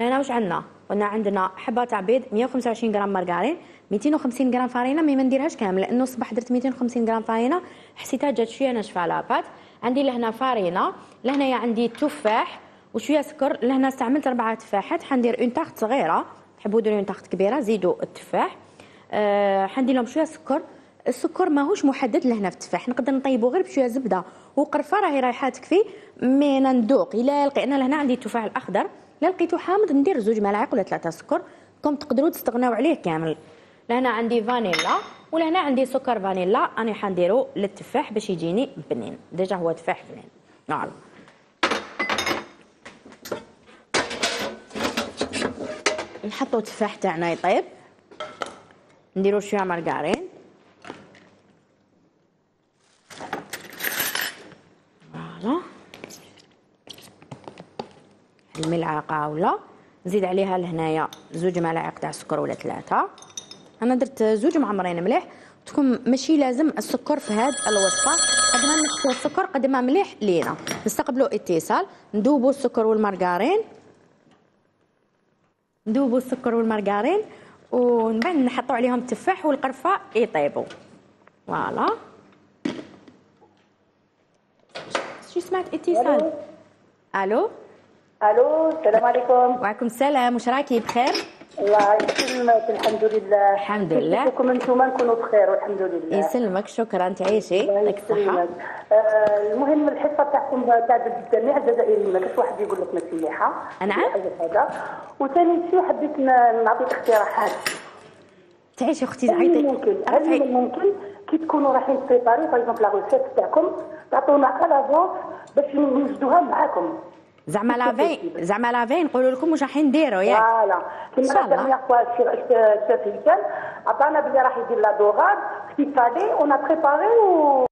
هنا واش عندنا؟ قلنا عندنا حبة تاع بيض 125 غرام مارغرين 250 غرام فارينة. mais ما نديرهاش كامل لأنه الصباح درت 250 غرام فارينة. حسيتها جات شوية ناشفة la pâte عندي لهنا فارينة لهنايا عندي تفاح وشوية سكر لهنا استعملت اربعه تفاحات حندير une tarte صغيرة تحبوا ديروا une tarte كبيرة زيدوا التفاح. أه حندير لهم شوية سكر السكر ماهوش محدد لهنا في التفاح نقدر نطيبه غير بشوية زبدة وقرفة راهي رايحة تكفي mais ندوق إلا لقينا لهنا عندي التفاح الأخضر إلا لقيته حامض ندير زوج ملاعق ولا ثلاثة سكر كم تقدروا تستغناو عليه كامل. لهنا عندي فانيلا ولهنا عندي سكر فانيلا أنا حنديرو للتفاح باش يجيني بنين déjà هو تفاح بنين. voilà نحطو التفاح تاعنا يطيب نديرو شوية مارغرين. فوالا. الملعقة ولا نزيد عليها لهنايا زوج ملاعق تاع السكر ولا ثلاثة. أنا درت زوج معمرين مليح. تكون ماشي لازم السكر في هاد الوصفة. قد ما السكر قد ما مليح لينا. نستقبلوا اتصال. ندوبوا السكر والمارغرين. ندوبوا السكر والمارغرين ومن بعد نحطوا عليهم التفاح والقرفة يطيبوا فوالا. شو سمعت اتصال. ألو. ألو. السلام عليكم. وعليكم السلام. واش راكي؟ بخير؟ الله يسلمك الحمد لله. الحمد لله. كيفكم أنتم نكونوا بخير والحمد لله. يسلمك شكرا تعيشي يعطيك الصحه آه المهم الحصة تاعكم تاع الجميع الجزائريين ما كاش واحد يقول لك مليحه نعم. هذا. وثاني شيء حبيت نعطيك اقتراحات تعيشي أختي الممكن هل من الممكن كي تكونوا رايحين تبريباري par exemple لا تاعكم تعطونا على l'avance باش نوجدوها معاكم. زعما la veille زعما la veille نقولوا لكم واش راح نديروا ياك. voilà. كيما. la fois الشيف هشام عطانا بلي راح يدير la daurade في فالي on préparé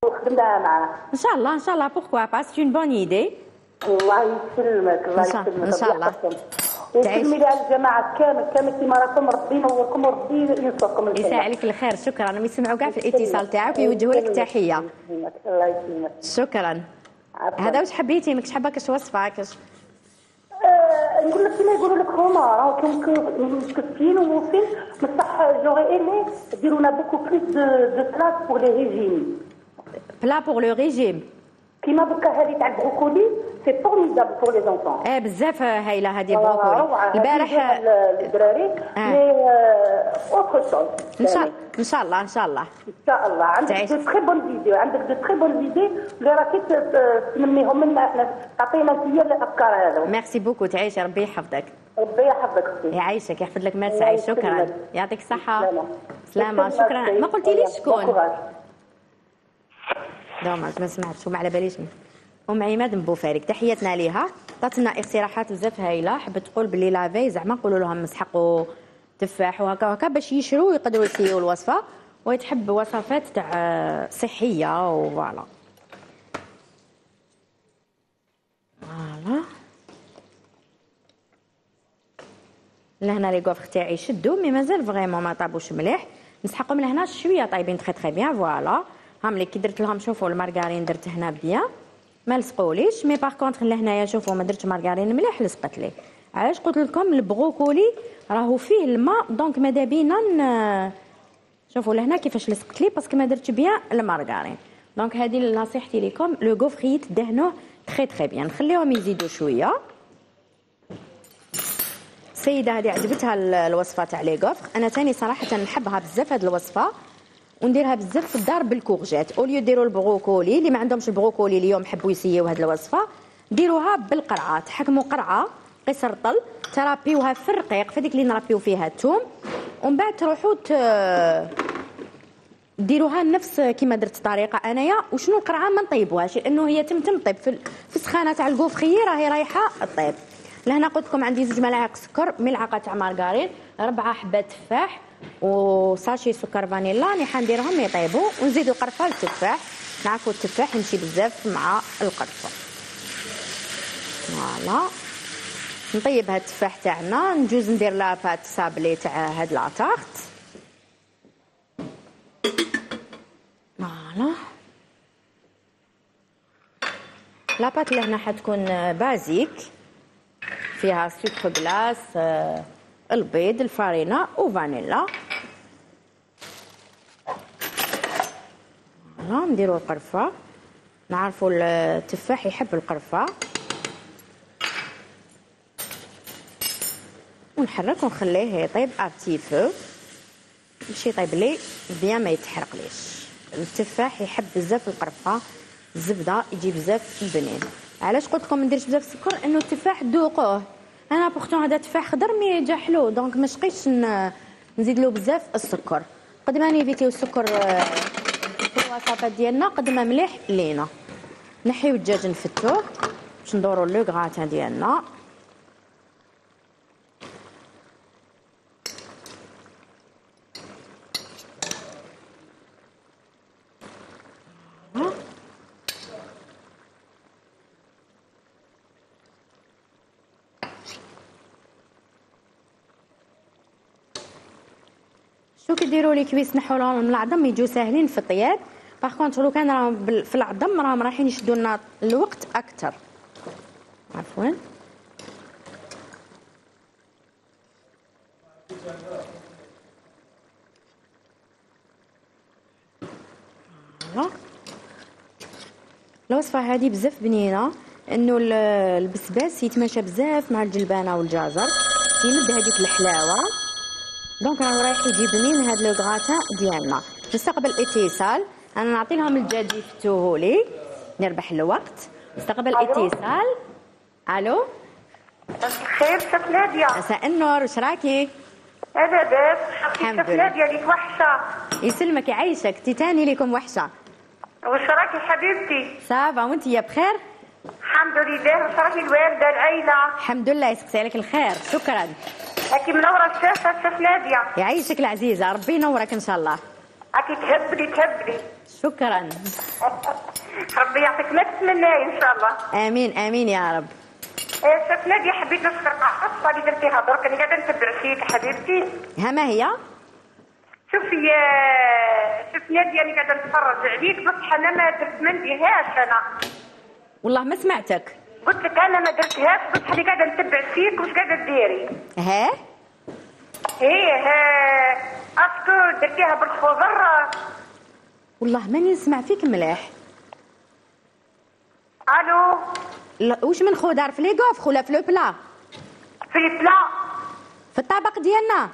وخدمناها معاه؟ إن شاء الله إن شاء الله. pourquoi pas c'est une bonne idée الله يسلمك الله يسلمك إن شاء الله. وسلمي على الجماعة كامل كامل كيما راكم ربي ينوركم وربي ينصركم إن شاء يسعى عليك الخير. شكرا. راهم يسمعوا كاع في الاتصال تاعك ويوجهوا لك تحية. الله يسلمك. شكرا. هذا واش حبيتي؟ ماكش حابه كاش وصفه كاش آه، نقول لك كيما يقولوا لك هما راهو كون مكفين وموفين بصح j'aurais aimé ديروا لنا beaucoup plus de de plats pour les régime. plats pour le régime. كيما دوكا هذه تاع البروكولي c'est formidable pour les enfants آه بزاف هايلة هذه البروكولي. البارح الدراري. mais autre chose ان شاء إن شاء الله إن شاء الله إن شاء الله. عندك تعيش. de très bonnes vidéos عندك de très bonnes vidéos اللي راكي تنميهم لنا أحنا. تعطينا انت الافكار هذا merci beaucoup تعيشي ربي يحفظك. ربي يحفظك أختي. يعيشك يحفظ لك الله سعيد شكرا. يعطيك الصحة. سلامة. شكرا. ما قلتيليش شكون؟ dommage ما سمعتش وما على باليش. أم عماد بوفاريك تحياتنا ليها. عطاتنا اقتراحات بزاف هايلة. حبت تقول باللي la veille زعما نقولوا لهم مسحقوا تفاح وهكا وهكا باش يشروا ويقدروا يسيوا الوصفة وتحب وصفات تاع صحية و voilà. voilà. لهنا les gaufres تاعي شدو mais مازال vraiment ما طابوش مليح. نسحقهم لهنا شوية طايبين très très bien voilà. هام لي كي درت لهم شوفوا المارغارين درت هنا bien ما لصقوليش mais par contre لهنايا شوفوا ما درتش مارغارين مليح لصقت لي. علاش قلت لكم؟ البروكولي راهو فيه الماء donc ماذا بينا شوفوا لهنا كيفاش لصقت لي parce que ما درتش bien المارغارين. donc هذه نصيحتي لكم le gaufrier دهنوه très très bien نخليهم يزيدوا شوية. السيده هذه عجبتها الوصفة تاع les gaufres أنا ثاني صراحة نحبها بزاف هذه الوصفة. ونديرها بزاف في الدار بال courgette. au lieu ديروا البروكولي اللي ما عندهمش البروكولي اليوم حبوا يسيو هذه الوصفة ديروها بالقرعه تحكموا قرعة قصر طل ترابيوها في الرقيق في ديك اللي نربيو فيها الثوم ومن بعد تروحوا ديروها نفس كيما درت الطريقة أنايا. وشنو القرعة؟ ما نطيبوهاش لأنه هي تمتم طيب. في السخانة تاع ال gaufrier راهي رايحة طيب. لهنا قلت لكم عندي زوج ملاعق سكر ملعقة تاع مارغرين ربعة حبات تفاح و sachet سكر فانيلا راني حنديرهم يطيبوا ونزيد القرفة للتفاح. نعرفوا التفاح يمشي بزاف مع القرفة. voilà. نطيب هاد التفاح تاعنا نجوز ندير la pâte sablée تاع هاد la tarte voilà. la pâte لهنا حتكون basique. فيها سكر plus آه، البيض الفارينة وفانيلا. voilà نديرو القرفة. نعرفوا التفاح يحب القرفة. ونحرك ونخليه يطيب à petit feu باش يطيب لي bien ما يتحرقليش التفاح يحب بزاف القرفة. الزبدة يجي بزاف بنين علاش قلت لكم ما نديرش بزاف السكر؟ إنه التفاح ذوقوه أنا pourtant هذا تفاح خضر mais جا حلو donc ما شقيتش نزيد له بزاف السكر. قد ما نيفيتيو السكر آه، في الوصفات ديالنا قد ما مليح لينا. نحيو الدجاج نفتوه باش ندورو le gratin ديالنا. شو كديروا les cuisses نحوا لهم العظم يجوا ساهلين في الطياب. par contre لو كان راهم في العظم راهم رايحين يشدوا لنا الوقت أكثر عفوا. الوصفة هذه بزاف بنينة. إنه البسباس يتماشى بزاف مع الجلبانة والجزر. يمد هذيك الحلاوة. donc راهو رايح يجيب من هاد le gratin ديالنا. نستقبل اتصال. أنا نعطي لهم الجاج يفتوه لي. نربح الوقت. نستقبل اتصال. ألو؟ خير شف نادية. مساء النور واش راكي؟ لا باس. الحمد لله. نادية ليك وحشة. يسلمك يعيشك. حتى أني لكم وحشة. وش راكي حبيبتي؟ ça va وأنت يا بخير؟ الحمد لله. وش راكي الوالدة العيلة؟ الحمد لله يسقسي عليك الخير. شكرا. هاكي منورة الشاشة شف نادية. يعيشك العزيزه ربي ينورك إن شاء الله. هاكي تهبلي تهبلي شكرا. ربي يعطيك ما تتمناي إن شاء الله. آمين آمين يا رب. إيه، شف نادية حبيت نشكر على القصة اللي درتيها درك أنا قاعدة نتبع فيك حبيبتي. ها ما هي؟ شوفي يا شوف نادية أنا قاعدة نتفرج عليك. بصح أنا ما درت ما نديرهاش أنا. والله ما سمعتك. قلت لك أنا ما درتهاش بصح أنا قاعدة نتبع فيك واش قاعدة ديري؟ ها؟ إيه ها est-ce que درتيها بالخضر والله ماني نسمع فيك مليح. ألو؟ لا واش من خضر في les gaufres ولا في le plat؟ في ال plat في الطبق ديالنا.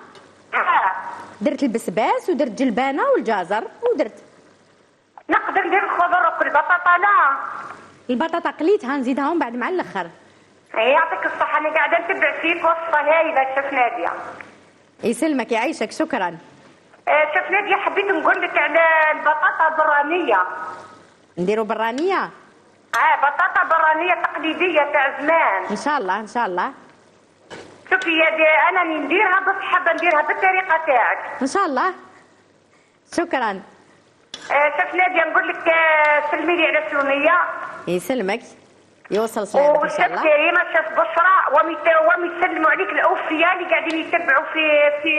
ها. درت البسباس ودرت جلبانة والجزر ودرت. نقدر ندير الخضر وكل بطاطا لا. البطاطا قليتها نزيدها من بعد مع الأخر. يعطيك الصحة أنا قاعدة نتبع فيك وصفة هايلة شوف نادية. يسلمك يعيشك شكرا. شوف نادية حبيت نقول لك على البطاطا البرانية نديرو برانية؟ آه بطاطا برانية تقليدية تاع زمان. إن شاء الله إن شاء الله. شوفي يا دي أنا نديرها بس حابة نديرها بالطريقة تاعك. إن شاء الله. شكرا. آه، شوف نادية نقول لك آه، سلمي لي على سلمية. يسلمك يوصل سلامك إن شاء الله. كريمه شاف بشرى وميسلموا عليك الأوفياء اللي قاعدين يتبعوا في في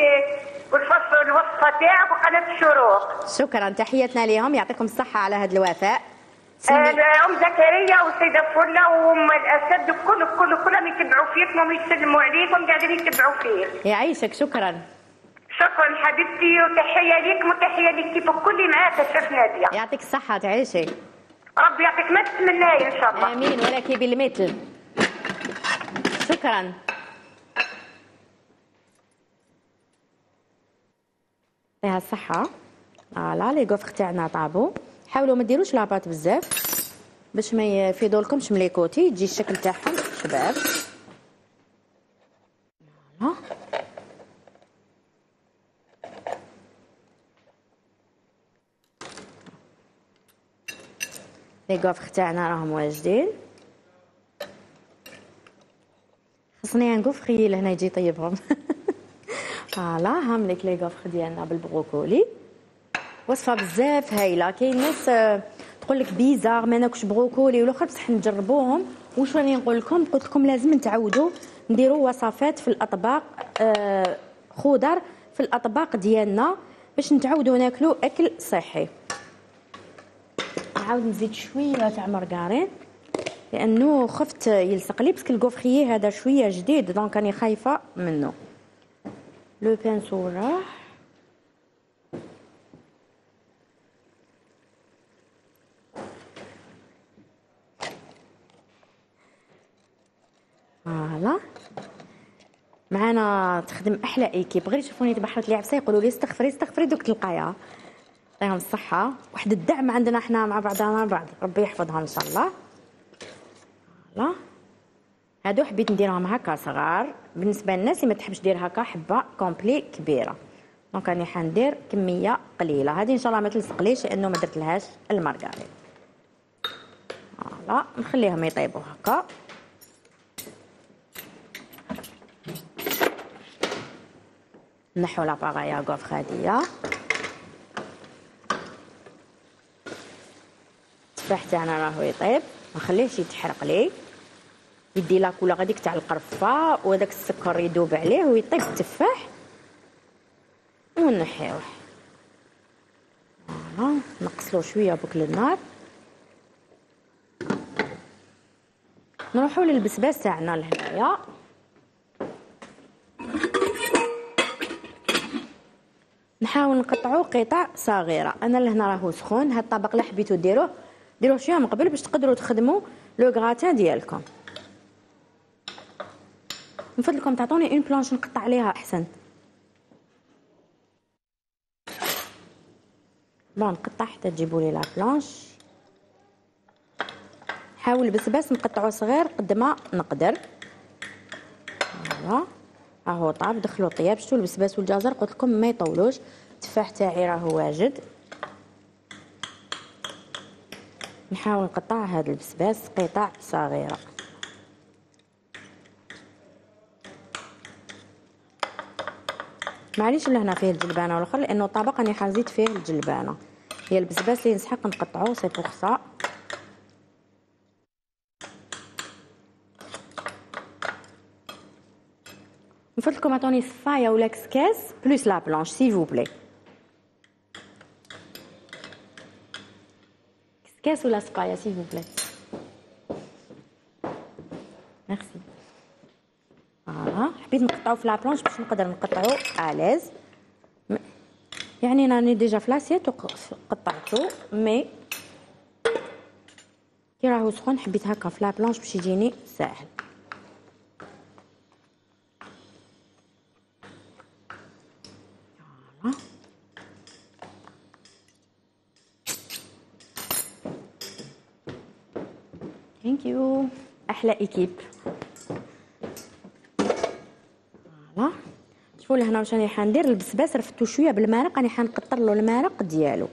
والفصل الوصفه تاعك وقناة الشروق. شكرا. تحياتنا لهم يعطيكم الصحة على هذا الوفاء. آه، أم زكريا والسيده فلة وأم الأسد كل كل كلهم يتبعوا فيك وهم يسلموا عليكم قاعدين يتبعوا فيك. يعيشك. شكرا. شكرا حبيبتي وتحية ليك وتحيه لك كل معاك شيخ نادية. يعطيك الصحة تعيشي. ربي يعطيك ما تتمناي إن شاء الله. آمين ولك بالمثل. شكرا. يعطيها الصحة. voilà les gaufres تاعنا طابو. حاولوا ما ديروش la pâte بزاف. باش ما يفيضولكمش من les côtés تجي الشكل تاعهم. شباب. voilà les gaufres تاعنا راهم واجدين خصني un gaufrier لهنا يجي يطيبهم voilà هام ليك les gaufres ديالنا بالبروكولي. وصفة بزاف هايلة. كاين ناس آه، تقول لك bizarre ما ناكلش بروكولي والآخر بصح نجربوهم. واش راني نقول لكم؟ قلت لكم لازم نتعودوا نديروا وصفات في الأطباق آه، خضر في الأطباق ديالنا باش نتعودوا ناكلوا أكل صحي. نعاود نزيد شوية تاع مرقارين لأنه خفت يلصق لي parce que ال gaufrier هذا شوية جديد donc راني خايفة منه. le pinceau راح. voilà. معانا تخدم أحلى équipe غير يشوفوني تبحرت لي عفسة يقولوا لي استغفري استغفري دوك تلقايها يعطيهم الصحة. واحد الدعم عندنا إحنا مع بعضنا بعض ربي يحفظها إن شاء الله. voilà هادو حبيت نديرهم هكا صغار. بالنسبة للناس اللي ما تحبش دير هكا حبة complète كبيرة. donc راني حندير كمية قليلة. هذه إن شاء الله ما تلصقليش لأنه ما درتلهاش المارغرين فوالا نخليهم يطيبوا هكا. نحو لاباغايا كوفخ هادية التفاح تاعنا راهو يطيب ما نخليهش يتحرق لي. يدي لاكولا غاديك تاع القرفة وهذاك السكر يذوب عليه ويطيب التفاح ونحيوه. voilà نقصلو شوية بوكل النار نروحو للبسباس تاعنا لهنايا. نحاول نقطعو قطع صغيرة. أنا لهنا راهو سخون. هاد الطبق اللي حبيتو ديروه. ديروه شوية من قبل باش تقدروا تخدموا le gratin ديالكم. من فضلكم تعطوني une planche نقطع عليها أحسن. bon نقطع حتى تجيبوا لي la planche حاول بسباس نقطعو صغير قد ما نقدر. voilà. راهو طاب دخلوا طياب شتو البسباس والجزر قلت لكم ما يطولوش. التفاح تاعي راهو واجد. نحاول نقطع هذا البسباس قطع صغيرة. معليش لهنا فيه الجلبانة والاخر لأنه الطبق راني حنزيد فيه الجلبانة. هي البسباس اللي نسحق نقطعوه c'est pour ça. من فضلكم عطوني صفايه ولا كسكاس plus la planche كسكاس ولا صفايه s'il vous plaît Merci voilà حبيت نقطعو في la planche باش نقدر نقطعو اليز يعني راني déjà في l'assiette وقطعتو mais كي راهو سخون حبيت هكا في la planche باش يجيني ساهل أحلى équipe voilà. شوفوا لهنا واش راني حندير البسباس رفدتو شوية بالمرق راني حنقطر له المرق ديالو.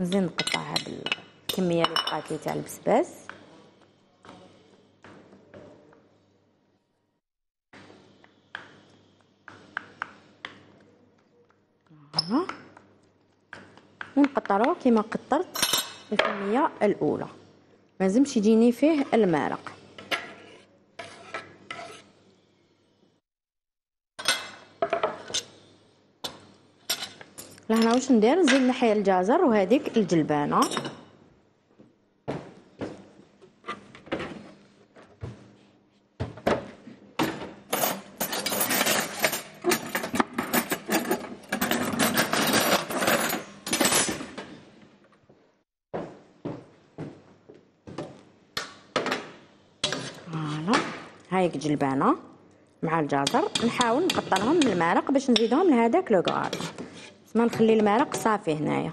نزيد نقطعها بالكميه اللي بقات لي تاع البسباس ها ونقطرو كيما قطرت الكميه الأولى. لازمش يجيني فيه المرق لهنا واش ندير؟ نزيد نحيا الجزر وهذيك الجلبانة voilà هايك جلبانة مع الجزر. نحاول نقطرهم من المرق باش نزيدهم لهذاك le gratin ما نخلي المرق صافي هنايا.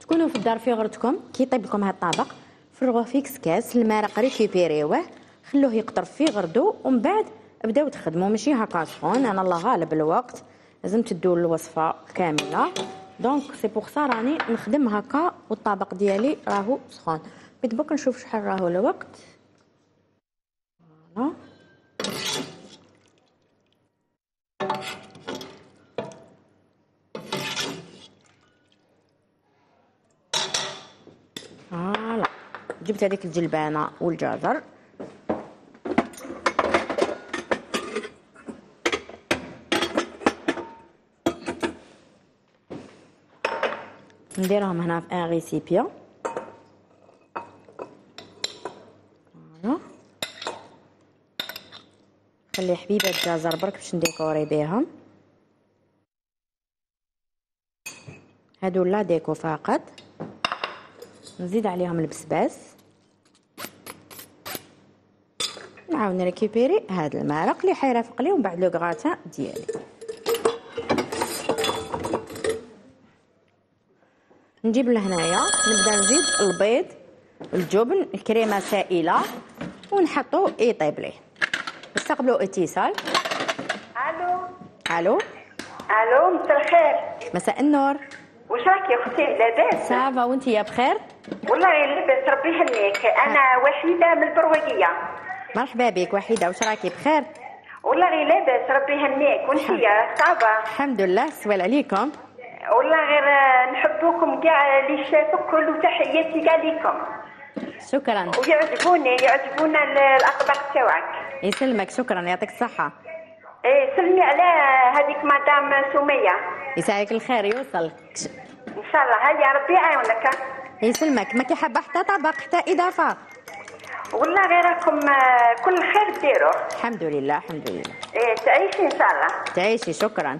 تكونوا في الدار في غرتكم. كي يطيب لكم هاد الطبق فرغوه في كسكاس. المرق récupéri وه. خلوه يقطر في غردو. ومن بعد بداو تخدموا ماشي هكا سخون أنا الله غالب الوقت لازم تدوا الوصفة كاملة. donc c'est pour ça راني نخدم هكا والطبق ديالي راهو سخون بيت بوك نشوف شحال راهو الوقت. voilà voilà جبت هذيك الجلبانة والجزر. نديرهم هنا في un récipient voilà. خلي حبيبة الجزر برك باش ن décori بيهم هادو لا ديكو فقط. نزيد عليهم البسباس. نعاود نريكيبيري هاد المرق اللي حيرافق ليه ومن بعد لو غراتان ديالي. نجيب لهنايا نبدأ نزيد البيض الجبن الكريمة سائله ونحطو يطيب ليه. نستقبلوا اتصال. ألو. ألو. ألو مساء الخير. مساء النور. واش راك يا أختي؟ لاباس. ça va وانت يا بخير؟ والله لاباس ربي يهنيك. أنا وحيدة من البرويقيه مرحبا بك وحيدة. واش راكي؟ بخير. والله لاباس ربي يهنيك. وانت يا ça va الحمد لله سوال عليكم. والله غير نحبوكم كاع اللي شافوك كل تحياتي كاع ليكم. شكرا. ويعجبوني يعجبونا ال- الاطباق تاعك. يسلمك شكرا. يعطيك الصحة. إيه سلمي على هذيك مدام سمية. يسعدك الخير يوصل. إن شاء الله. هيا ربي يعاونك. يسلمك. ما كي حابه حتى طبق حتى إضافة. والله غير راكم آه، كل خير ديروه الحمد لله الحمد لله. إيه تعيشي إن شاء الله. تعيشي شكرا.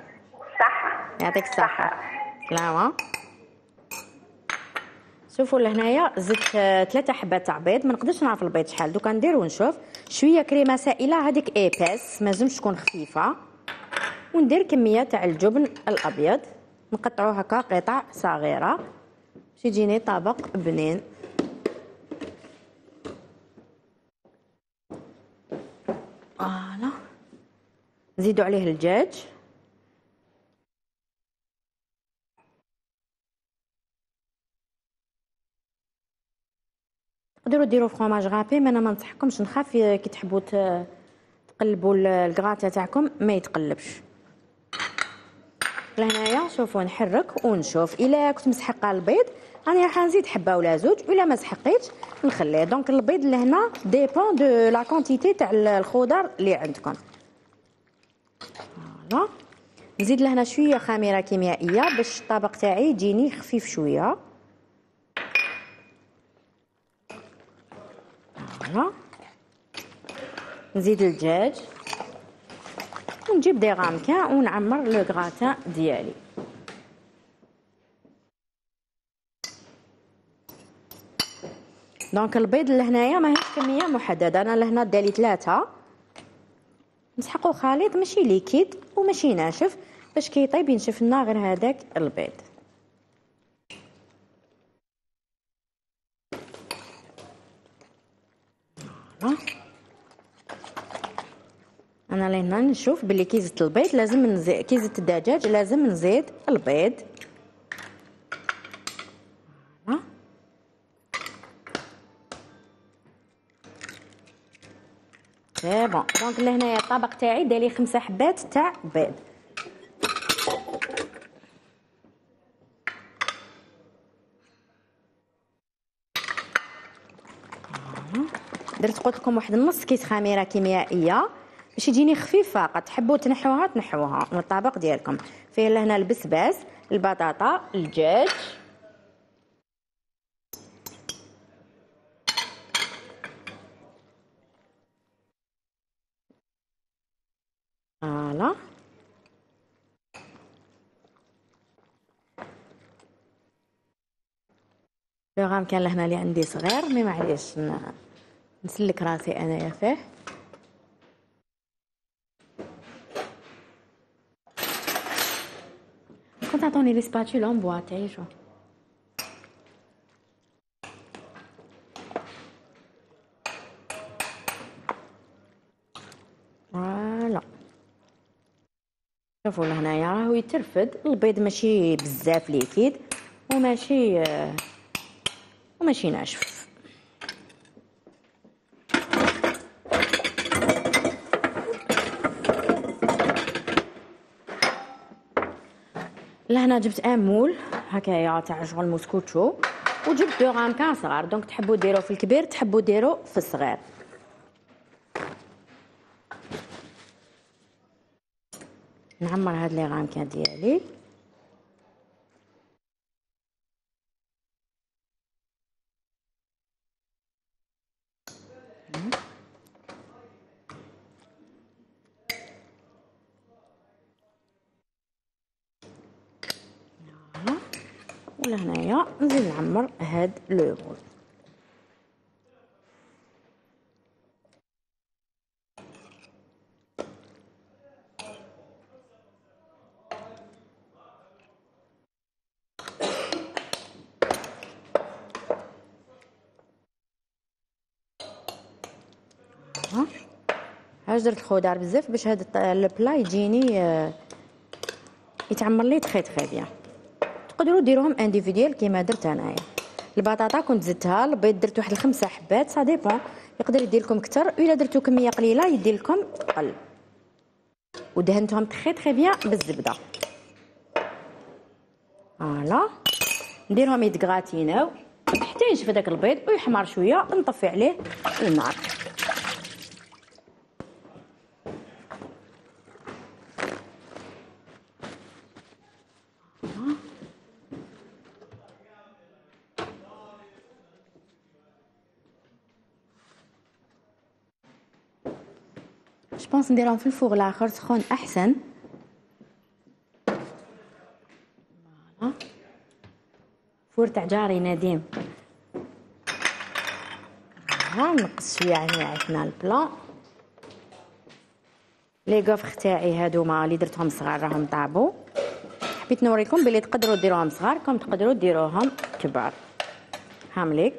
صحة. يعطيك الصحة. سلامة شوفوا لهنايا زدت آه، ثلاثة حبات تاع بيض ما نقدرش نعرف البيض شحال. دوكا ندير ونشوف. شوية كريمة سائلة هذيك épaisse ما لازمش تكون خفيفة. وندير كمية تاع الجبن الأبيض. نقطعو هكا قطع صغيرة. باش يجيني طبق بنين. voilà. نزيدو عليه الدجاج. تقدروا ديروا fromage râpé mais أنا ما ننصحكمش نخاف كي تحبوا تقلبوا ال- الكراطه تاعكم ما يتقلبش. لهنايا شوفوا نحرك ونشوف. إلا كنت مسحقة البيض راني راح نزيد حبة ولا زوج ولا ما سحقيتش نخليه. donc البيض لهنا dépend de la quantité تاع الخضر اللي عندكم. voilà نزيد لهنا شوية خميرة كيميائية باش الطبق تاعي يجيني خفيف شوية. voilà نزيد الدجاج ونجيب des ramequins ونعمر لو ديالي. donc البيض لهنايا ماهيش كمية محددة. أنا لهنا دالي ثلاثة نسحقو خليط ماشي liquide وماشي ناشف باش كي يطيب ينشف لنا غير هذاك البيض. أنا لهنا نشوف بلي كيزة البيض لازم نزيد كيزة الدجاج لازم نزيد البيض. c'est bon donc لهنايا الطبق تاعي دالي خمسة حبات تاع بيض. درت قلت لكم واحد النص كيس خميرة كيميائية. باش خفيف فقط تحبوا تنحوها تنحوها. من الطبق ديالكم. فيه لهنا البسباس البطاطا الدجاج. voilà. le ramequin لهنا اللي عندي صغير mais معليش نسلك راسي انايا فيه. كنت تعطوني les spatules en bois تعيشوا voilà. شوفوا لهنايا راهو يترفد. البيض ماشي بزاف liquide وماشي وماشي ناشف. لهنا جبت un moule هكايا تاع شغل موسكوتشو وجبت deux ramequins صغار. donc تحبوا ديرو في الكبير تحبوا ديرو في الصغير. نعمر هاد لي غامكان ديالي. نزيد نعمر هاد لو مول هاج درت الخضار بزاف باش هاد ال plat يجيني آه، يتعمر لي très très bien. تقدروا ديروهم individuels كيما درت انايا. البطاطا كنت زدتها البيض درت واحد الخمسة حبات ça dépend يقدر يدير لكم كثر إلا درتو كمية قليلة يدير لكم قل. ودهنتهم très très bien بالزبدة. voilà نديرهم يت gratina و حتى ينشف داك البيض ويحمر شوية نطفي عليه النار جوبونس نديرهم في الفوغ الآخر سخون أحسن. فور تاع جاري نديم ها نقص شوية هنا عندنا البلان. لي كوفخ تاعي هادوما اللي درتهم صغار راهم طابو. حبيت نوريكم بلي تقدروا ديروهم صغار كم تقدروا ديروهم كبار. هامليك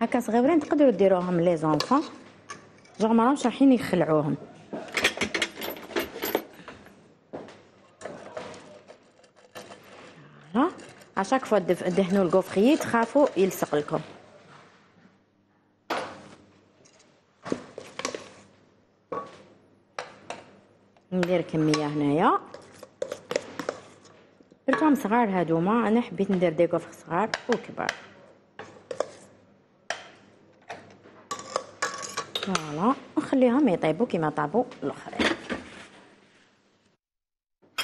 فوالا هكا صغيورين تقدروا ديروهم les enfants جوغ ماراهمش رايحين يخلعوهم. à chaque fois دهنوا ال gaufrier تخافوا يلصق لكم. ندير كمية هنايا. درتهم صغار هادوما أنا حبيت ندير des gaufres صغار وكبار. فوالا نخليهم يطيبوا كيما طابوا الأخرين.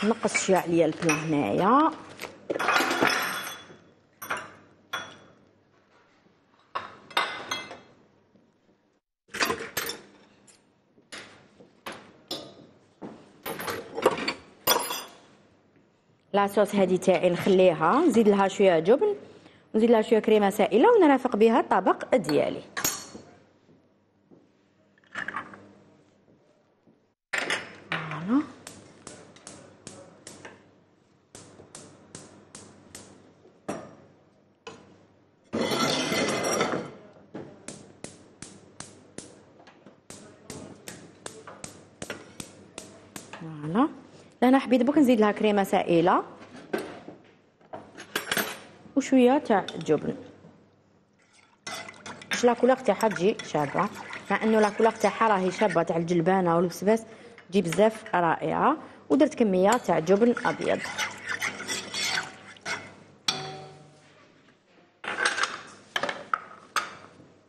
نقص شوية عليا البلا هنايا. لاصوص هذه تاعي نخليها نزيد لها شوية جبن نزيد لها شوية كريمة سائلة ونرافق بها الطبق ديالي voilà voilà لهنا حبيت بوك نزيد لها كريمة سائلة. وشوية تاع جبن. باش la couleur تاعها تجي شابة. مع إنه la couleur تاعها راهي شابة تاع الجلبانة والبسباس تجي بزاف رائعة. ودرت كمية تاع جبن أبيض.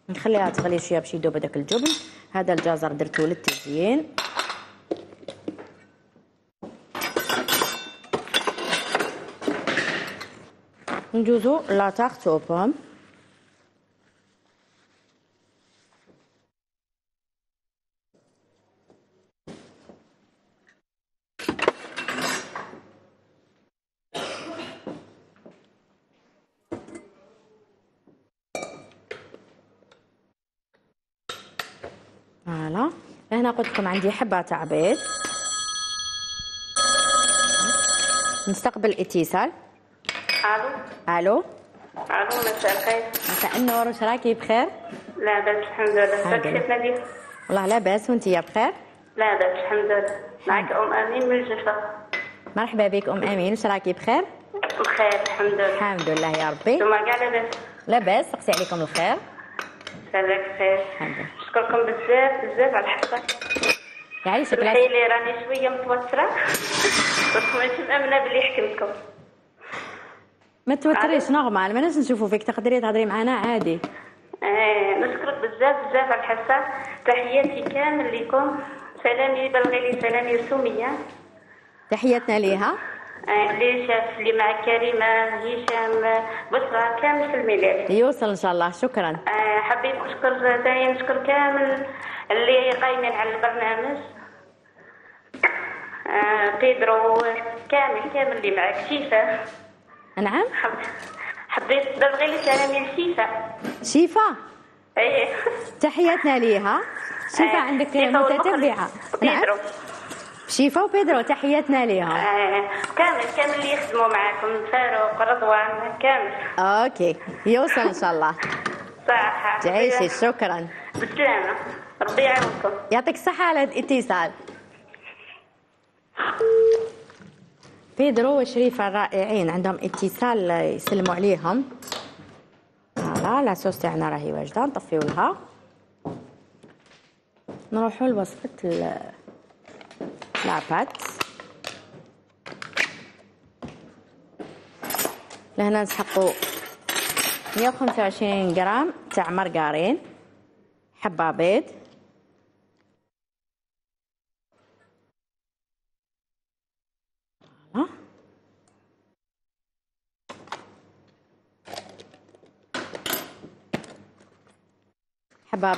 نخليها تغلي شوية باش يذوب هذاك الجبن. هذا الجزر درتو للتزيين. ندوزو la بوم فوالا هنا قلت لكم عندي حبة تاع بيض نستقبل اتصال ألو ألو؟ ألو مساء الخير. مساء النور واش راكي بخير؟ لا باس الحمد لله. راك لله. كيف نبيل والله لاباس وأنت يا بخير؟ لا باس الحمد لله. معك أم أمين من الجلفة مرحبا بك أم أمين. واش راكي بخير؟ بخير الحمد لله. الحمد لله يا ربي. ثم كاع لاباس لاباس سقسي عليكم الخير. جزاك خير الحمد لله. نشكركم بزاف بزاف على الحصه يعيشك لي راني شوية متوترة. بس ماشي مأمنة بلي حكمتكم. ما توتريش normal ماناش نشوفوا فيك تقدري تهضري معنا عادي. آه نشكرك بزاف بزاف على الحصه تحياتي كامل لكم. سلامي بلغي لي سلامي سمية. تحياتنا ليها. اللي شاف اللي مع كريمة هشام بشرى كامل في الميلاد يوصل إن شاء الله. شكرا. آه، حبيت نشكر ثاني نشكر كامل اللي قايمين على البرنامج. آه، بيدرو كامل كامل اللي معك شيفا نعم. حب- حبيت تبلغي لي سلامي لشيفا شيفا. إيه. تحياتنا ليها. شيفا آه، عندك شيفا متتبعة. نعم. شيفا وبيدرو تحياتنا ليهم آه، كامل كامل اللي يخدموا معاكم فاروق رضوان كامل. OK. يوصل إن شاء الله. صح تعيشي. شكرا. بالسلامة ربي يعاونكم. يعطيك الصحة على الاتصال. بيدرو وشريفة الرائعين عندهم اتصال يسلموا عليهم. voilà la sauce تاعنا راهي واجدة نطفيو لها. نروحو لوصفة ال- la pâte لهنا نسحقو 125 غرام تاع مرقارين حبة بيض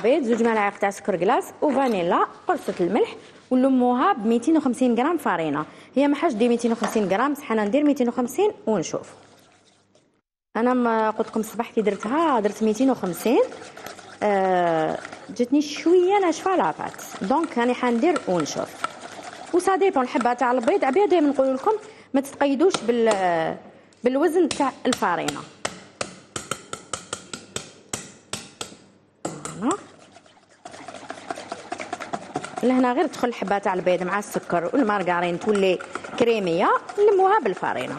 بيض زوج ملاعق تاع سكر كلاص وفانيلا قرصة الملح ونلموها ب 250 غرام فارينة. هي ما حاش دير 250 غرام بصح أنا ندير 250 ونشوف. أنا ما قلت لكم الصباح كي درتها درت 250 آه جاتني شوية ناشفة la pâte donc راني حندير ونشوف. و ça dépend الحبه تاع البيض. عبيه دائما نقول لكم ما تتقيدوش بال بالوزن تاع الفارينة. لهنا غير تدخل الحبة تاع البيض مع السكر والمارغرين تولي كريمية نلموها بالفارينة.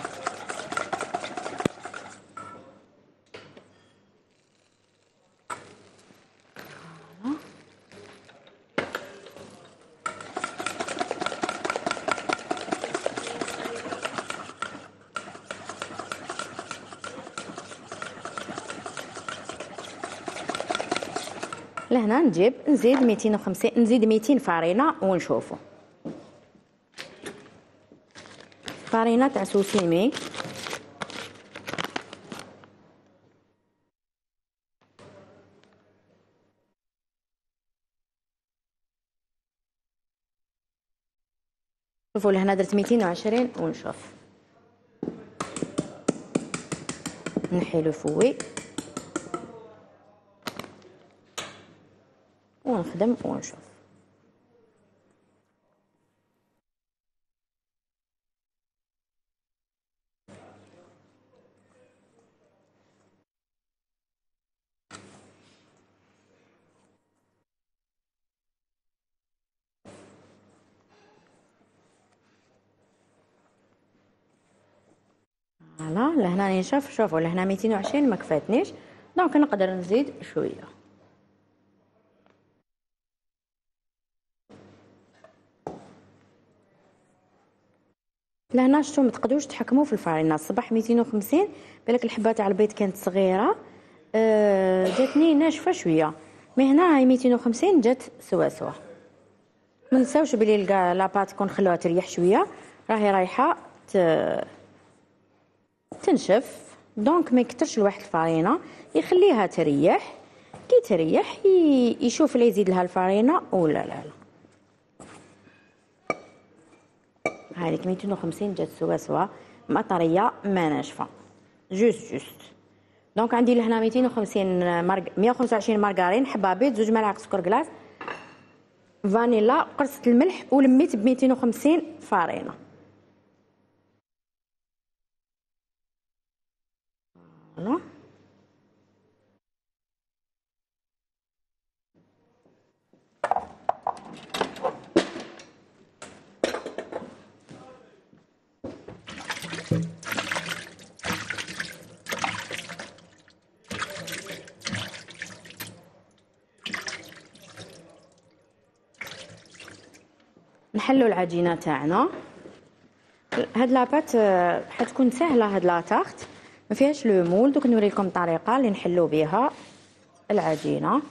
لهنا نجيب نزيد 250 نزيد 200 فارينة ونشوفو. فارينة تاع سوسيمي. شوفوا لهنا درت 220 ونشوف. نحيلو فوي. ونخدم ونشوف. voilà لهنا نشوف شوفوا لهنا 220 ما كفاتنيش. donc نقدر نزيد شوية. لهنا شتو ما تقدروش تحكموا في الفارينه الصباح 250 بالك الحبه تاع البيض كانت صغيرة. أه جاتني ناشفة شوية. mais هنا هاي 250 جات سوا سوا. ما نساوش بلي la pâte تكون خلوها تريح شوية. راهي رايحة تنشف. donc ما يكترش الواحد الفارينه يخليها تريح. كي تريح يشوف لا يزيد لها الفارينه ولا لا لا. هذيك 250 جات سوا سوا ما طريه ما ناشفة. juste juste donc عندي لهنا 250 مرق 125 مارغرين حبه بيض زوج ملاعق سكر glace فانيلا قرصة الملح ولميت ب 250 فارينة. فوالا نحلو العجينة تاعنا. هاد لاباط آه، حتكون سهلة هاد لاطاخت ما فيهاش لو مول. دوك نوريكم الطريقة اللي نحلو بها العجينة.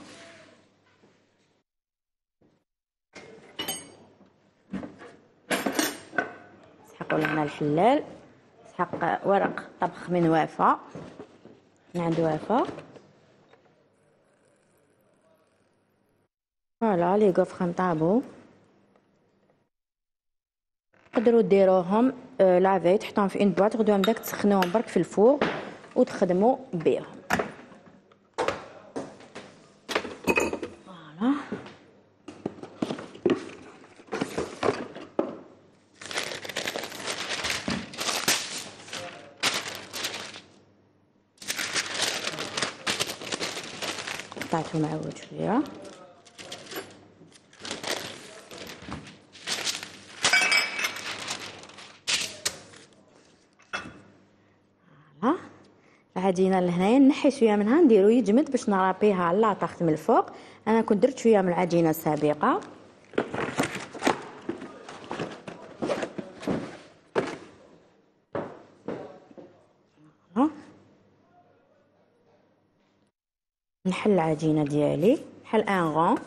نسحقوا لهنا الحلال. نسحق ورق طبخ من وافا. من عند وافا. voilà les gaufres طابو تقدروا ديروهم آه، la veille تحطوهم في une boîte غدوة داك تسخنوهم برك في ال four وتخدموا بهم voilà. قطعته معود شوية. العجينه لهنايا نحي شوية منها نديرو يجمد باش نرابيها على طاحت من الفوق. أنا كنت درت شوية من العجينه السابقة. نحل العجينه ديالي. نحل أن غون.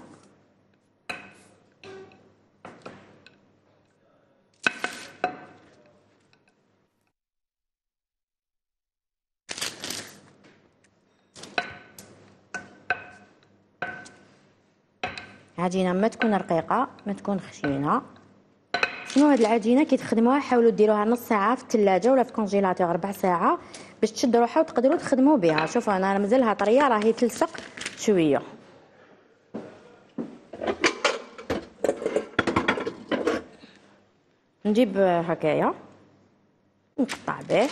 العجينة ما تكون رقيقة ما تكون خشينة. شنو هاد العجينة؟ كي تخدموها حاولوا ديروها نص ساعة في الثلاجه ولا في الكونجيلاتور ربع ساعة باش تشد روحها وتقدروا تخدموا بها. شوفوا أنا مازالها طرية راهي تلصق شوية. نجيب هكايا نقطع به.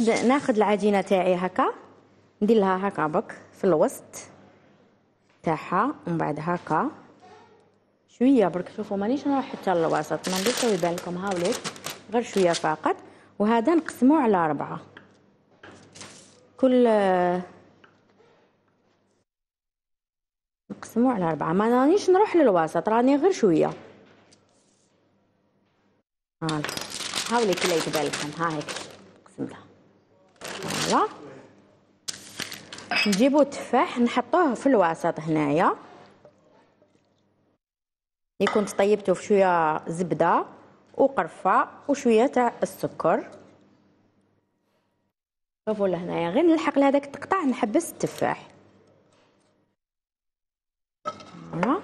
ناخد ناخد العجينة تاعي هكا. ندير لها هكا بك في الوسط تاعها ومن بعد هكا. شوية برك شوفوا مانيش نروح حتى للوسط. ما نديرش يبان لكم هاوليك غير شوية فقط. وهذا نقسموه على أربعة. كل نقسموه على أربعة. ما رانيش نروح للوسط راني غير شوية. هاوليك اللي يتبان لكم ها هيك. voilà نجيبو التفاح نحطوه في الوسط هنايا. يكون طيبته في شوية زبدة وقرفة وشوية تاع السكر. شوفوا لهنايا غير نلحق لهذاك التقطاع نحبس التفاح. voilà.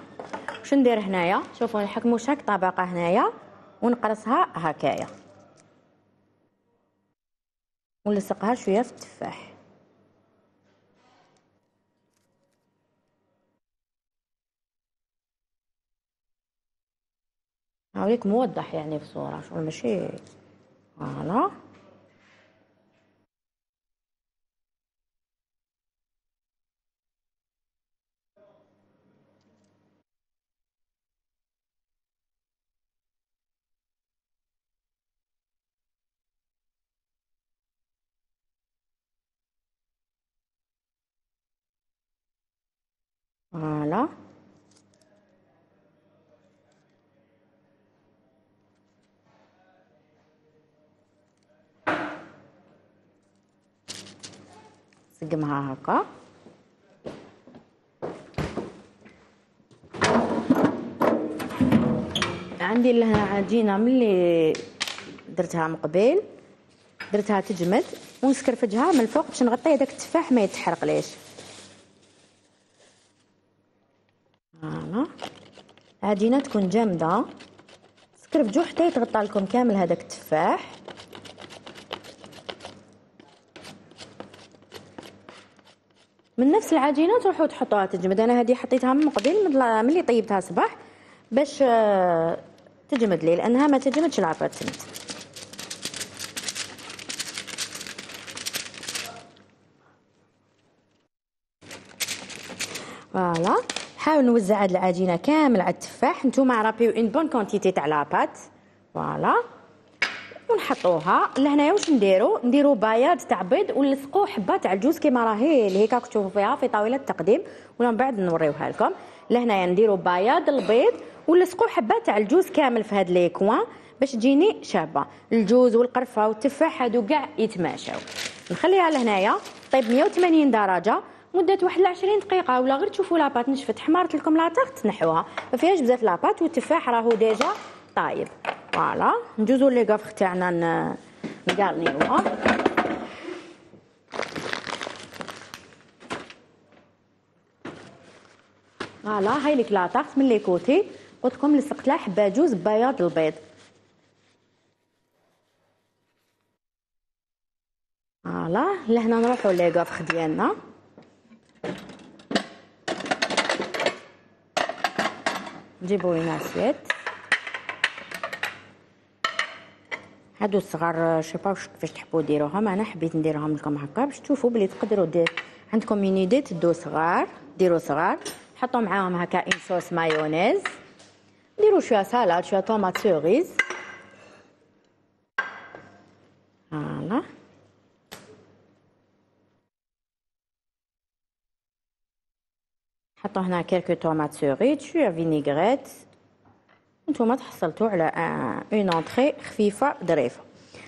واش ندير هنايا؟ شوفوا نحكمو شاك طبقة هنايا ونقرصها هكايا. ونلصقها شوية في التفاح. هاوليك موضح يعني في الصورة شغل ماشي. فوالا. فوالا سقمها هكا. عندي لهنا عجينة ملي درتها من قبيل درتها تجمد ونسكرفجها من الفوق باش نغطي هذاك التفاح ما يتحرق فوالا العجينه تكون جامدة. سكرفجو حتى يتغطى لكم كامل هذاك التفاح. من نفس العجينه تروحوا تحطوها تجمد أنا هذه حطيتها من قبل من ملي طيبتها صباح باش آه، تجمد لي لأنها ما تجمدش العبات تمت voilà. نحاول نوزع هاد العجينه كامل على التفاح. نتوما رابيو une bonne quantité تاع la pâte voilà. ونحطوها. لهنايا واش نديرو؟ نديرو بياض تاع بيض ونلصقو حبه تاع الجوز كيما راهي اللي هيك تشوفوا فيها في طاولة التقديم. ولا من بعد نوريوها لكم. لهنايا نديرو بياض البيض ونلصقو حبه تاع الجوز كامل في هاد les coins باش تجيني شابة. الجوز والقرفه والتفاح هادو كاع يتماشاو. نخليها لهنايا. طيب 180 درجة. مدة واحد 20 دقيقة. ولا غير تشوفوا la pâte نشفت حمارت لكم la tarte تنحوها ما فيهاش بزاف la pâte والتفاح راهو déjà طايب. voilà. ندوزو les gaufres تاعنا نقارنيوها voilà. هاي لك la tarte من les côtés. قلت لكم لصقت لها حبة جوز بياض البيض. voilà. لهنا نروحو les gaufres ديالنا نجيبو une assiette هادو الصغار je sais pas كيفاش تحبوا ديروهم. أنا حبيت نديرهم لكم هكا باش تشوفوا بلي تقدروا دير. عندكم une idée تدو صغار ديروا صغار. حطوا معاهم هكا une sauce mayonnaise. ديروا شوية salade شوية tomates cerises voilà. حطوا هنا quelques tomates cerises شوية vinaigrette. نتوما تحصلتوا على une entrée خفيفة ظريفة.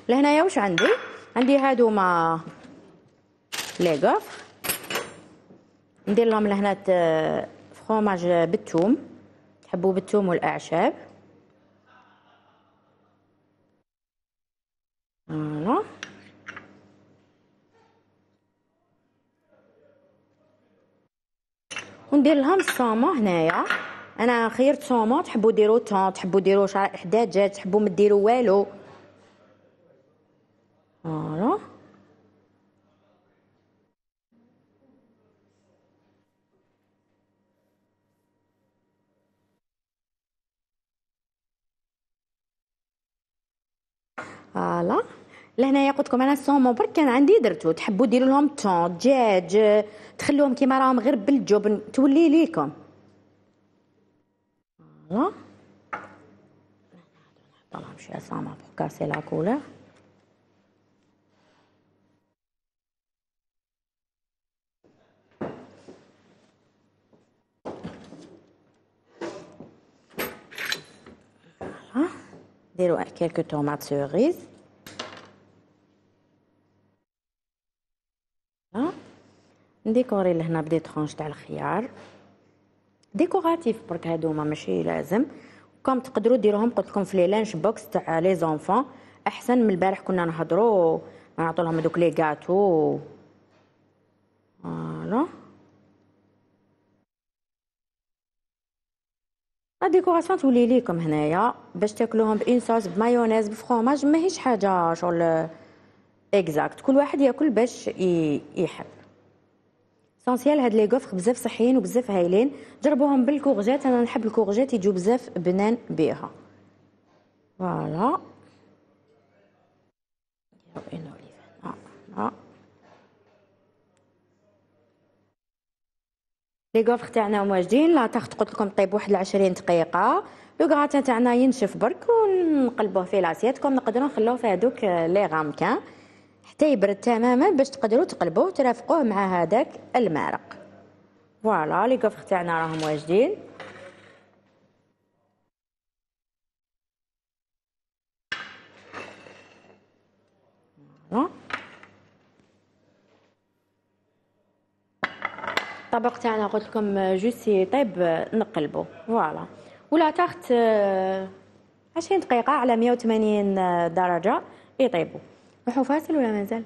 لهنايا واش عندي؟ عندي هادوما les gaufres. ندير لهم لهنا فروماج بالثوم. تحبوا بالثوم والأعشاب. voilà. وندير لهم ال saumon هنايا. أنا خيرت saumon تحبوا ديروا thon تحبوا ديروا شرائح دجاج تحبوا ما ديروا والو. voilà. voilà. لهنايا قلت لكم أنا ال saumon برك كان عندي درتو تحبوا ديروا لهم thon دجاج تخلوهم كيما راهم غير بالجبن تولي ليكم. voilà لهم شوية saumon pour casser la couleur. نديرو quelques tomates cerises ن décorer لهنا ب des tranches تاع الخيار. décoratif برك هادوما ماشي لازم. comme تقدروا ديروهم قلت لكم في les lunch box تاع les enfants. أحسن من البارح كنا نهضروا نعطوا لهم هذوك les gâteaux voilà. ال décoration تولي ليكم هنايا باش تاكلوهم ب une sauce ب mayonnaise ب fromage ماهيش حاجة شغل exacte كل واحد ياكل باش يحب l'essentiel هاد les gaufres بزاف صحيين وبزاف هايلين جربوهم بال courgettes أنا نحب ال courgettes يجوا بزاف بنان بيها voilà les gaufres تاعنا واجدين la tarte قلت لكم طيب واحد 20 دقيقه le gratin تاعنا ينشف برك ونقلبوه في l'assiette كم نقدروا نخلوه في هذوك les ramequins حتى يبرد تماما باش تقدروا تقلبوه ترافقوه مع هذاك المرق voilà les gaufres تاعنا راهم واجدين. الطبق تاعنا قلت لكم جوسي طيب نقلبو. فوالا. ولا تاخت 20 دقيقة على 180 درجة يطيبوا فاصل ولا مازال